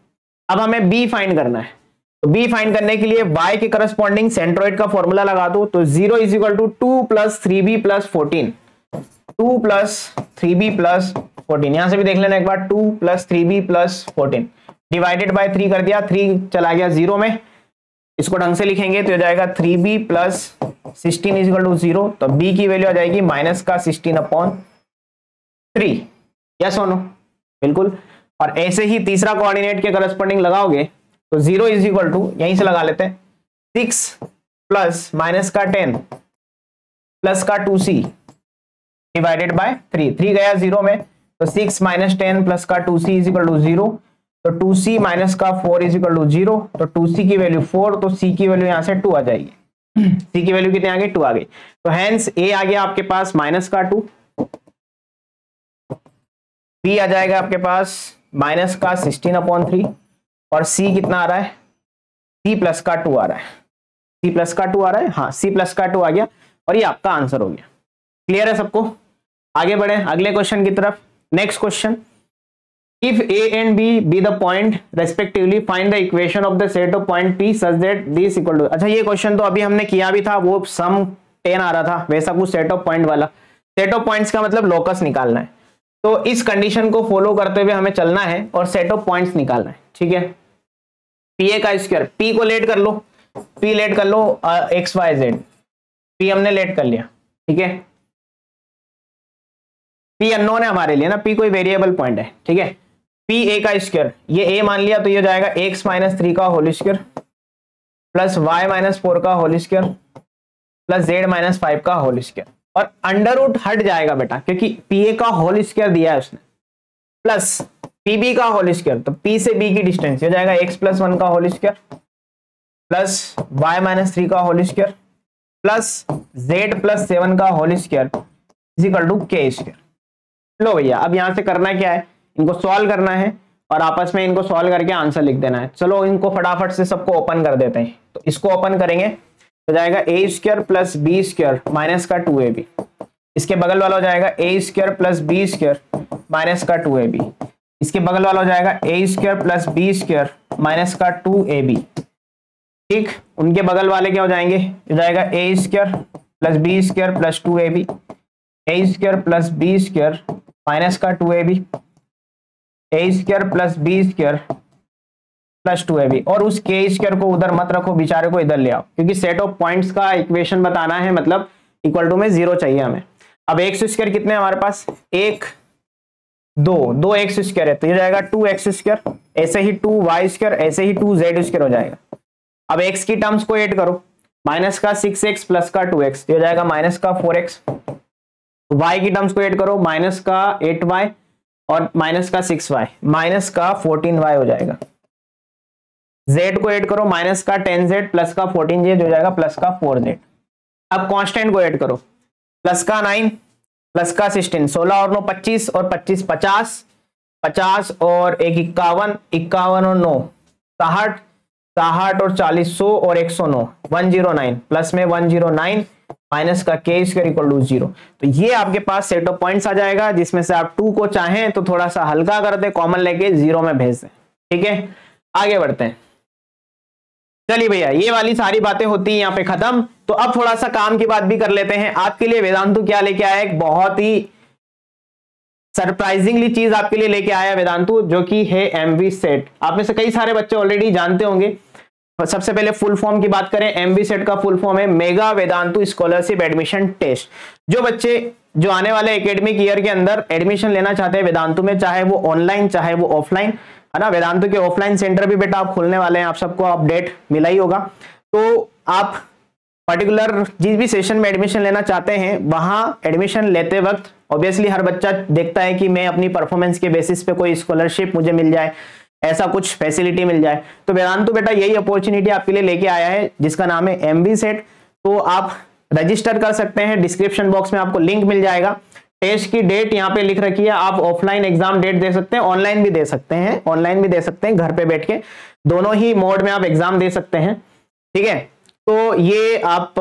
अब हमें बी फाइंड करना है। तो बी फाइंड करने के लिए वाई के करस्पॉन्डिंग सेंट्रोइड का फॉर्मूला लगा दो तो zero is equal to two plus three b plus fourteen two plus three b plus fourteen. यहाँ से भी देख लेना एक बार, two plus three b plus fourteen. Divided by three कर दिया, थ्री चला गया ज़ीरो में। इसको ढंग से लिखेंगे तो हो जाएगा three b plus sixteen is two zero. तो बी की वैल्यू आ जाएगी माइनस का सिक्सटीन अपॉन थ्री। या सोनो बिल्कुल। और ऐसे ही तीसरा कोऑर्डिनेट के करस्पॉन्डिंग लगाओगे तो ज़ीरो इज़ इक्वल टू, यहीं से लगा लेते हैं, सिक्स प्लस माइनस का टेन प्लस का two c. Divided by three three गया ज़ीरो में तो सिक्स माइनस टेन प्लस का two c is equal to zero तो टू सी माइनस का four is equal to zero तो टू सी की वैल्यू फोर तो सी की वैल्यू यहाँ से टू आ जाएगी. सी की वैल्यू कितनी आ गई? टू आ गई. तो हैंस ए आ गया आपके पास माइनस का टू बी आ जाएगा आपके पास माइनस का सिक्सटीन अपॉन थ्री और सी कितना आ रहा है? सी प्लस का टू आ रहा है. सी प्लस का टू आ रहा है? हाँ सी प्लस का टू आ गया. और ये आपका आंसर हो गया. क्लियर है सबको? आगे बढ़े, अगले क्वेश्चन की तरफ़। Next question if a and b be the point, respectively, find the equation of the set of point p such that this equal to अच्छा ये क्वेश्चन तो अभी हमने किया भी था, वो सम टेन आ रहा था, वैसा कुछ सेट ऑफ़ पॉइंट वाला। सेट ऑफ़ पॉइंट्स का मतलब लोकस निकालना है। तो इस कंडीशन को फॉलो करते हुए हमें चलना है और सेट ऑफ़ पॉइंट्स निकालना है, ठीक है? पी ए का स्क्वायर पी को लेट कर लो। पी लेट कर लो एक्स वाई जेड पी हमने लेट कर लिया, ठीक है? पी अननोन है हमारे लिए ना पी कोई वेरिएबल पॉइंट है, ठीक है? पी ए का स्क्वायर ये ए मान लिया तो ये जाएगा एक्स माइनस थ्री का whole square plus y minus four का whole square plus z minus five का होल स्क्वायर और अंडर रूट हट जाएगा बेटा, क्योंकि पी ए का होल स्क्वायर दिया है उसने प्लस पी बी का होल स्क्वायर तो पी से बी की डिस्टेंस हो जाएगा एक्स प्लस वन का whole square plus Y minus three का whole square plus Z plus seven का होल स्क्वायर इजिकल टू के स्क्वायर लो भैया, अब यहाँ से करना क्या है? इनको सॉल्व करना है और आपस में इनको सॉल्व करके आंसर लिख देना है। चलो इनको फटाफट से सबको ओपन कर देते हैं। तो इसको ओपन करेंगे तो जाएगा A square plus B square minus का टू ए बी इसके बगल वाला हो जाएगा A square plus B square minus का टू ए बी इसके बगल वाला हो जाएगा A square plus B square minus का टू ए बी ठीक? उनके बगल वाले क्या हो जाएँगे? हो जाएगा A square plus B square plus two A B A square plus B square minus का two A B A square plus B square plus two A B और उस के स्क्र को उधर मत रखो, बेचारे को इधर ले आओ। क्योंकि सेट ऑफ़ पॉइंट्स का इक्वेशन बताना है मतलब इक्वल टू में ज़ीरो चाहिए हमें। अब एक्स स्क्र कितने हमारे पास? एक, दो। दो एक्स स्क्र है तो ये जाएगा टू एक्स स्क्र ऐसे ही टू वाई स्क्र ऐसे ही टू जेड स्क्र हो जाएगा। अब एक्स की टर्म्स को एड करो। माइनस का सिक्स एक्स प्लस का टू एक्स हो जाएगा माइनस का फोर एक्स वाई की टर्म्स को एड करो माइनस का एट वाई और माइनस का सिक्स वाई माइनस का फोर्टीन वाई हो जाएगा। जेड को ऐड करो माइनस का टेन जेड प्लस का फोर्टीन जेड हो जाएगा प्लस का फोर जेड अब कांस्टेंट को ऐड करो। प्लस का नाइन प्लस का सिक्सटीन सोलह और नौ पच्चीस और पच्चीस पचास पचास और एक इक्यावन इक्यावन और नौ साहठ साहठ और चालीस सौ और एक सौ नौ वन ज़ीरो नाइन प्लस में वन ज़ीरो नाइन माइनस का K square equal to zero. तो ये आपके पास सेट ऑफ़ पॉइंट्स आ जाएगा, जिसमें से आप टू को चाहें तो थोड़ा सा हल्का कर दे कॉमन लेके ज़ीरो में भेज दें। ठीक है? आगे बढ़ते हैं। चलिए भैया, ये वाली सारी बातें होती हैं यहाँ पे खत्म। तो अब थोड़ा सा काम की बात भी कर लेते हैं। आपके लिए वेदांतु क्या लेके आया एक बहुत ही सरप्राइजिंगली चीज़ आपके लिए लेके आया वेदांतु, जो कि है एमवी सेट आप में से कई सारे बच्चे ऑलरेडी जानते होंगे। सबसे पहले फुल फॉर्म की बात करें एमबी सेट का फुल फॉर्म है mega Vedantu scholarship admission test जो बच्चे, जो आने वाले एकेडमिक ईयर के अंदर एडमिशन लेना चाहते हैं वेदांतु में, चाहे वो ऑनलाइन चाहे वो ऑफलाइन है ना? वेदांतु के ऑफलाइन सेंटर भी बेटा आप खोलने वाले हैं, आप सबको अपडेट मिला ही होगा। तो आप पर्टिकुलर जिस भी सेशन में एडमिशन लेना चाहते हैं, वहाँ एडमिशन लेते वक्त ऑब्वियसली हर बच्चा देखता है कि मैं अपनी परफॉर्मेंस के बेसिस पे कोई स्कॉलरशिप मुझे मिल जाए। ऐसा कुछ फैसिलिटी मिल जाए। तो वेदांतु बेटा यही अपॉर्चुनिटी आपके लिए लेके आया है, जिसका नाम है एम सेट तो आप रजिस्टर कर सकते हैं डिस्क्रिप्शन बॉक्स में आपको लिंक मिल जाएगा। टेस्ट की डेट यहाँ पे लिख रखी है, आप ऑफलाइन एग्ज़ाम डेट दे सकते हैं ऑनलाइन भी दे सकते हैं ऑनलाइन भी दे सकते हैं, घर पे बैठ के। दोनों ही मोड में आप एग्ज़ाम दे सकते हैं, ठीक है? तो ये आप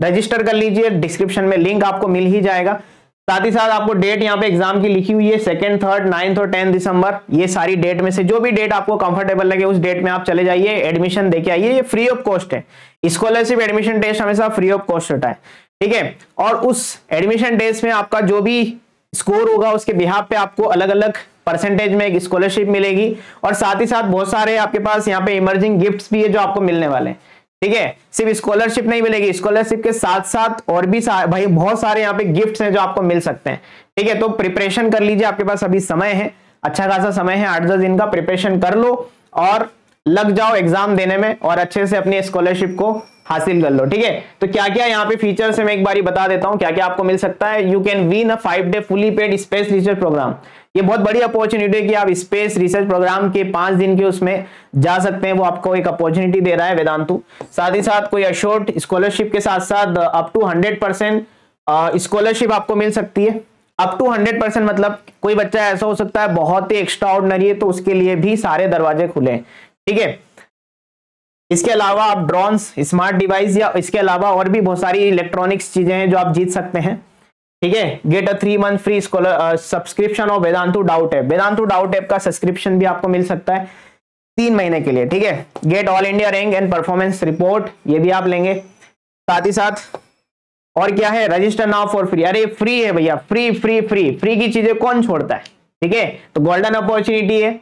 रजिस्टर कर लीजिए डिस्क्रिप्शन में लिंक आपको मिल ही जाएगा। साथ ही साथ आपको डेट यहाँ पे एग्ज़ाम की लिखी हुई है सेकंड थर्ड नाइन्थ और टेंथ दिसंबर ये सारी डेट में से, जो भी डेट आपको कंफर्टेबल लगे, उस डेट में आप चले जाइए एडमिशन देके आइए। ये फ्री ऑफ़ कॉस्ट है। स्कॉलरशिप एडमिशन टेस्ट हमेशा फ्री ऑफ़ कॉस्ट होता है। ठीक है? और उस एडमिशन टेस्ट में आपका जो भी स्कोर होगा, उसके बिहार पे आपको अलग अलग परसेंटेज में एक स्कॉलरशिप मिलेगी। और साथ ही साथ बहुत सारे आपके पास यहाँ पे इमर्जिंग गिफ्ट भी है, जो आपको मिलने वाले हैं। ठीक है? सिर्फ़ स्कॉलरशिप नहीं मिलेगी। स्कॉलरशिप के साथ साथ और भी सा, भाई बहुत सारे यहाँ पे गिफ्ट्स हैं जो आपको मिल सकते हैं। ठीक है? तो प्रिपरेशन कर लीजिए आपके पास अभी समय है। अच्छा खासा समय है आठ दस दिन का प्रिपरेशन कर लो और लग जाओ एग्ज़ाम देने में और अच्छे से अपनी स्कॉलरशिप को हासिल कर लो। ठीक है? तो क्या क्या यहाँ पे फीचर्स है मैं एक बार बता देता हूँ। क्या क्या आपको मिल सकता है? You can win a five day fully paid space research program ये बहुत बड़ी अपॉर्चुनिटी है कि आप स्पेस रिसर्च प्रोग्राम के पाँच दिन के उसमें जा सकते हैं। वो आपको एक अपॉर्चुनिटी दे रहा है वेदांतु। साथ ही साथ कोई अशोर्ट स्कॉलरशिप के साथ साथ up to hundred percent scholarship आपको मिल सकती है। अप टू हंड्रेड परसेंट मतलब कोई बच्चा ऐसा हो सकता है, बहुत ही एक्स्ट्रा ऑर्डनरी है तो उसके लिए भी सारे दरवाजे खुले ठीक है? इसके अलावा आप ड्रोन्स स्मार्ट डिवाइस या इसके अलावा और भी बहुत सारी इलेक्ट्रॉनिक्स चीज़ें हैं जो आप जीत सकते हैं। ठीक है? Get a three month free scholar subscription और Vedantu doubt app Vedantu doubt app का सब्सक्रिप्शन भी आपको मिल सकता है तीन महीने के लिए, ठीक है? Get all India rank and performance report ये भी आप लेंगे। साथ ही साथ, और क्या है? रजिस्टर नाउ फॉर फ्री अरे फ्री है भैया फ्री फ्री फ्री फ्री की चीज़ें कौन छोड़ता है? ठीक है? तो गोल्डन अपॉर्चुनिटी है,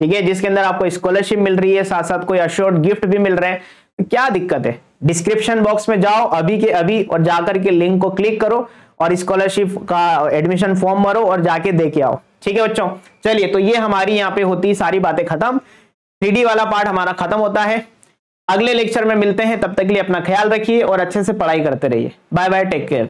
ठीक है? जिसके अंदर आपको स्कॉलरशिप मिल रही है साथ साथ कोई अश्योर्ड गिफ्ट भी मिल रहे हैं। तो क्या दिक्कत है? डिस्क्रिप्शन बॉक्स में जाओ, अभी के अभी, और जाकर के लिंक को क्लिक करो। और स्कॉलरशिप का एडमिशन फॉर्म भरो और जाके दे के आओ। ठीक है बच्चों? चलिए तो ये हमारी यहाँ पे होती सारी बातें खत्म। थ्री वाला पार्ट हमारा खत्म होता है। अगले लेक्चर में मिलते हैं। तब तक के लिए अपना ख्याल रखिए और अच्छे से पढ़ाई करते रहिए। Bye bye take care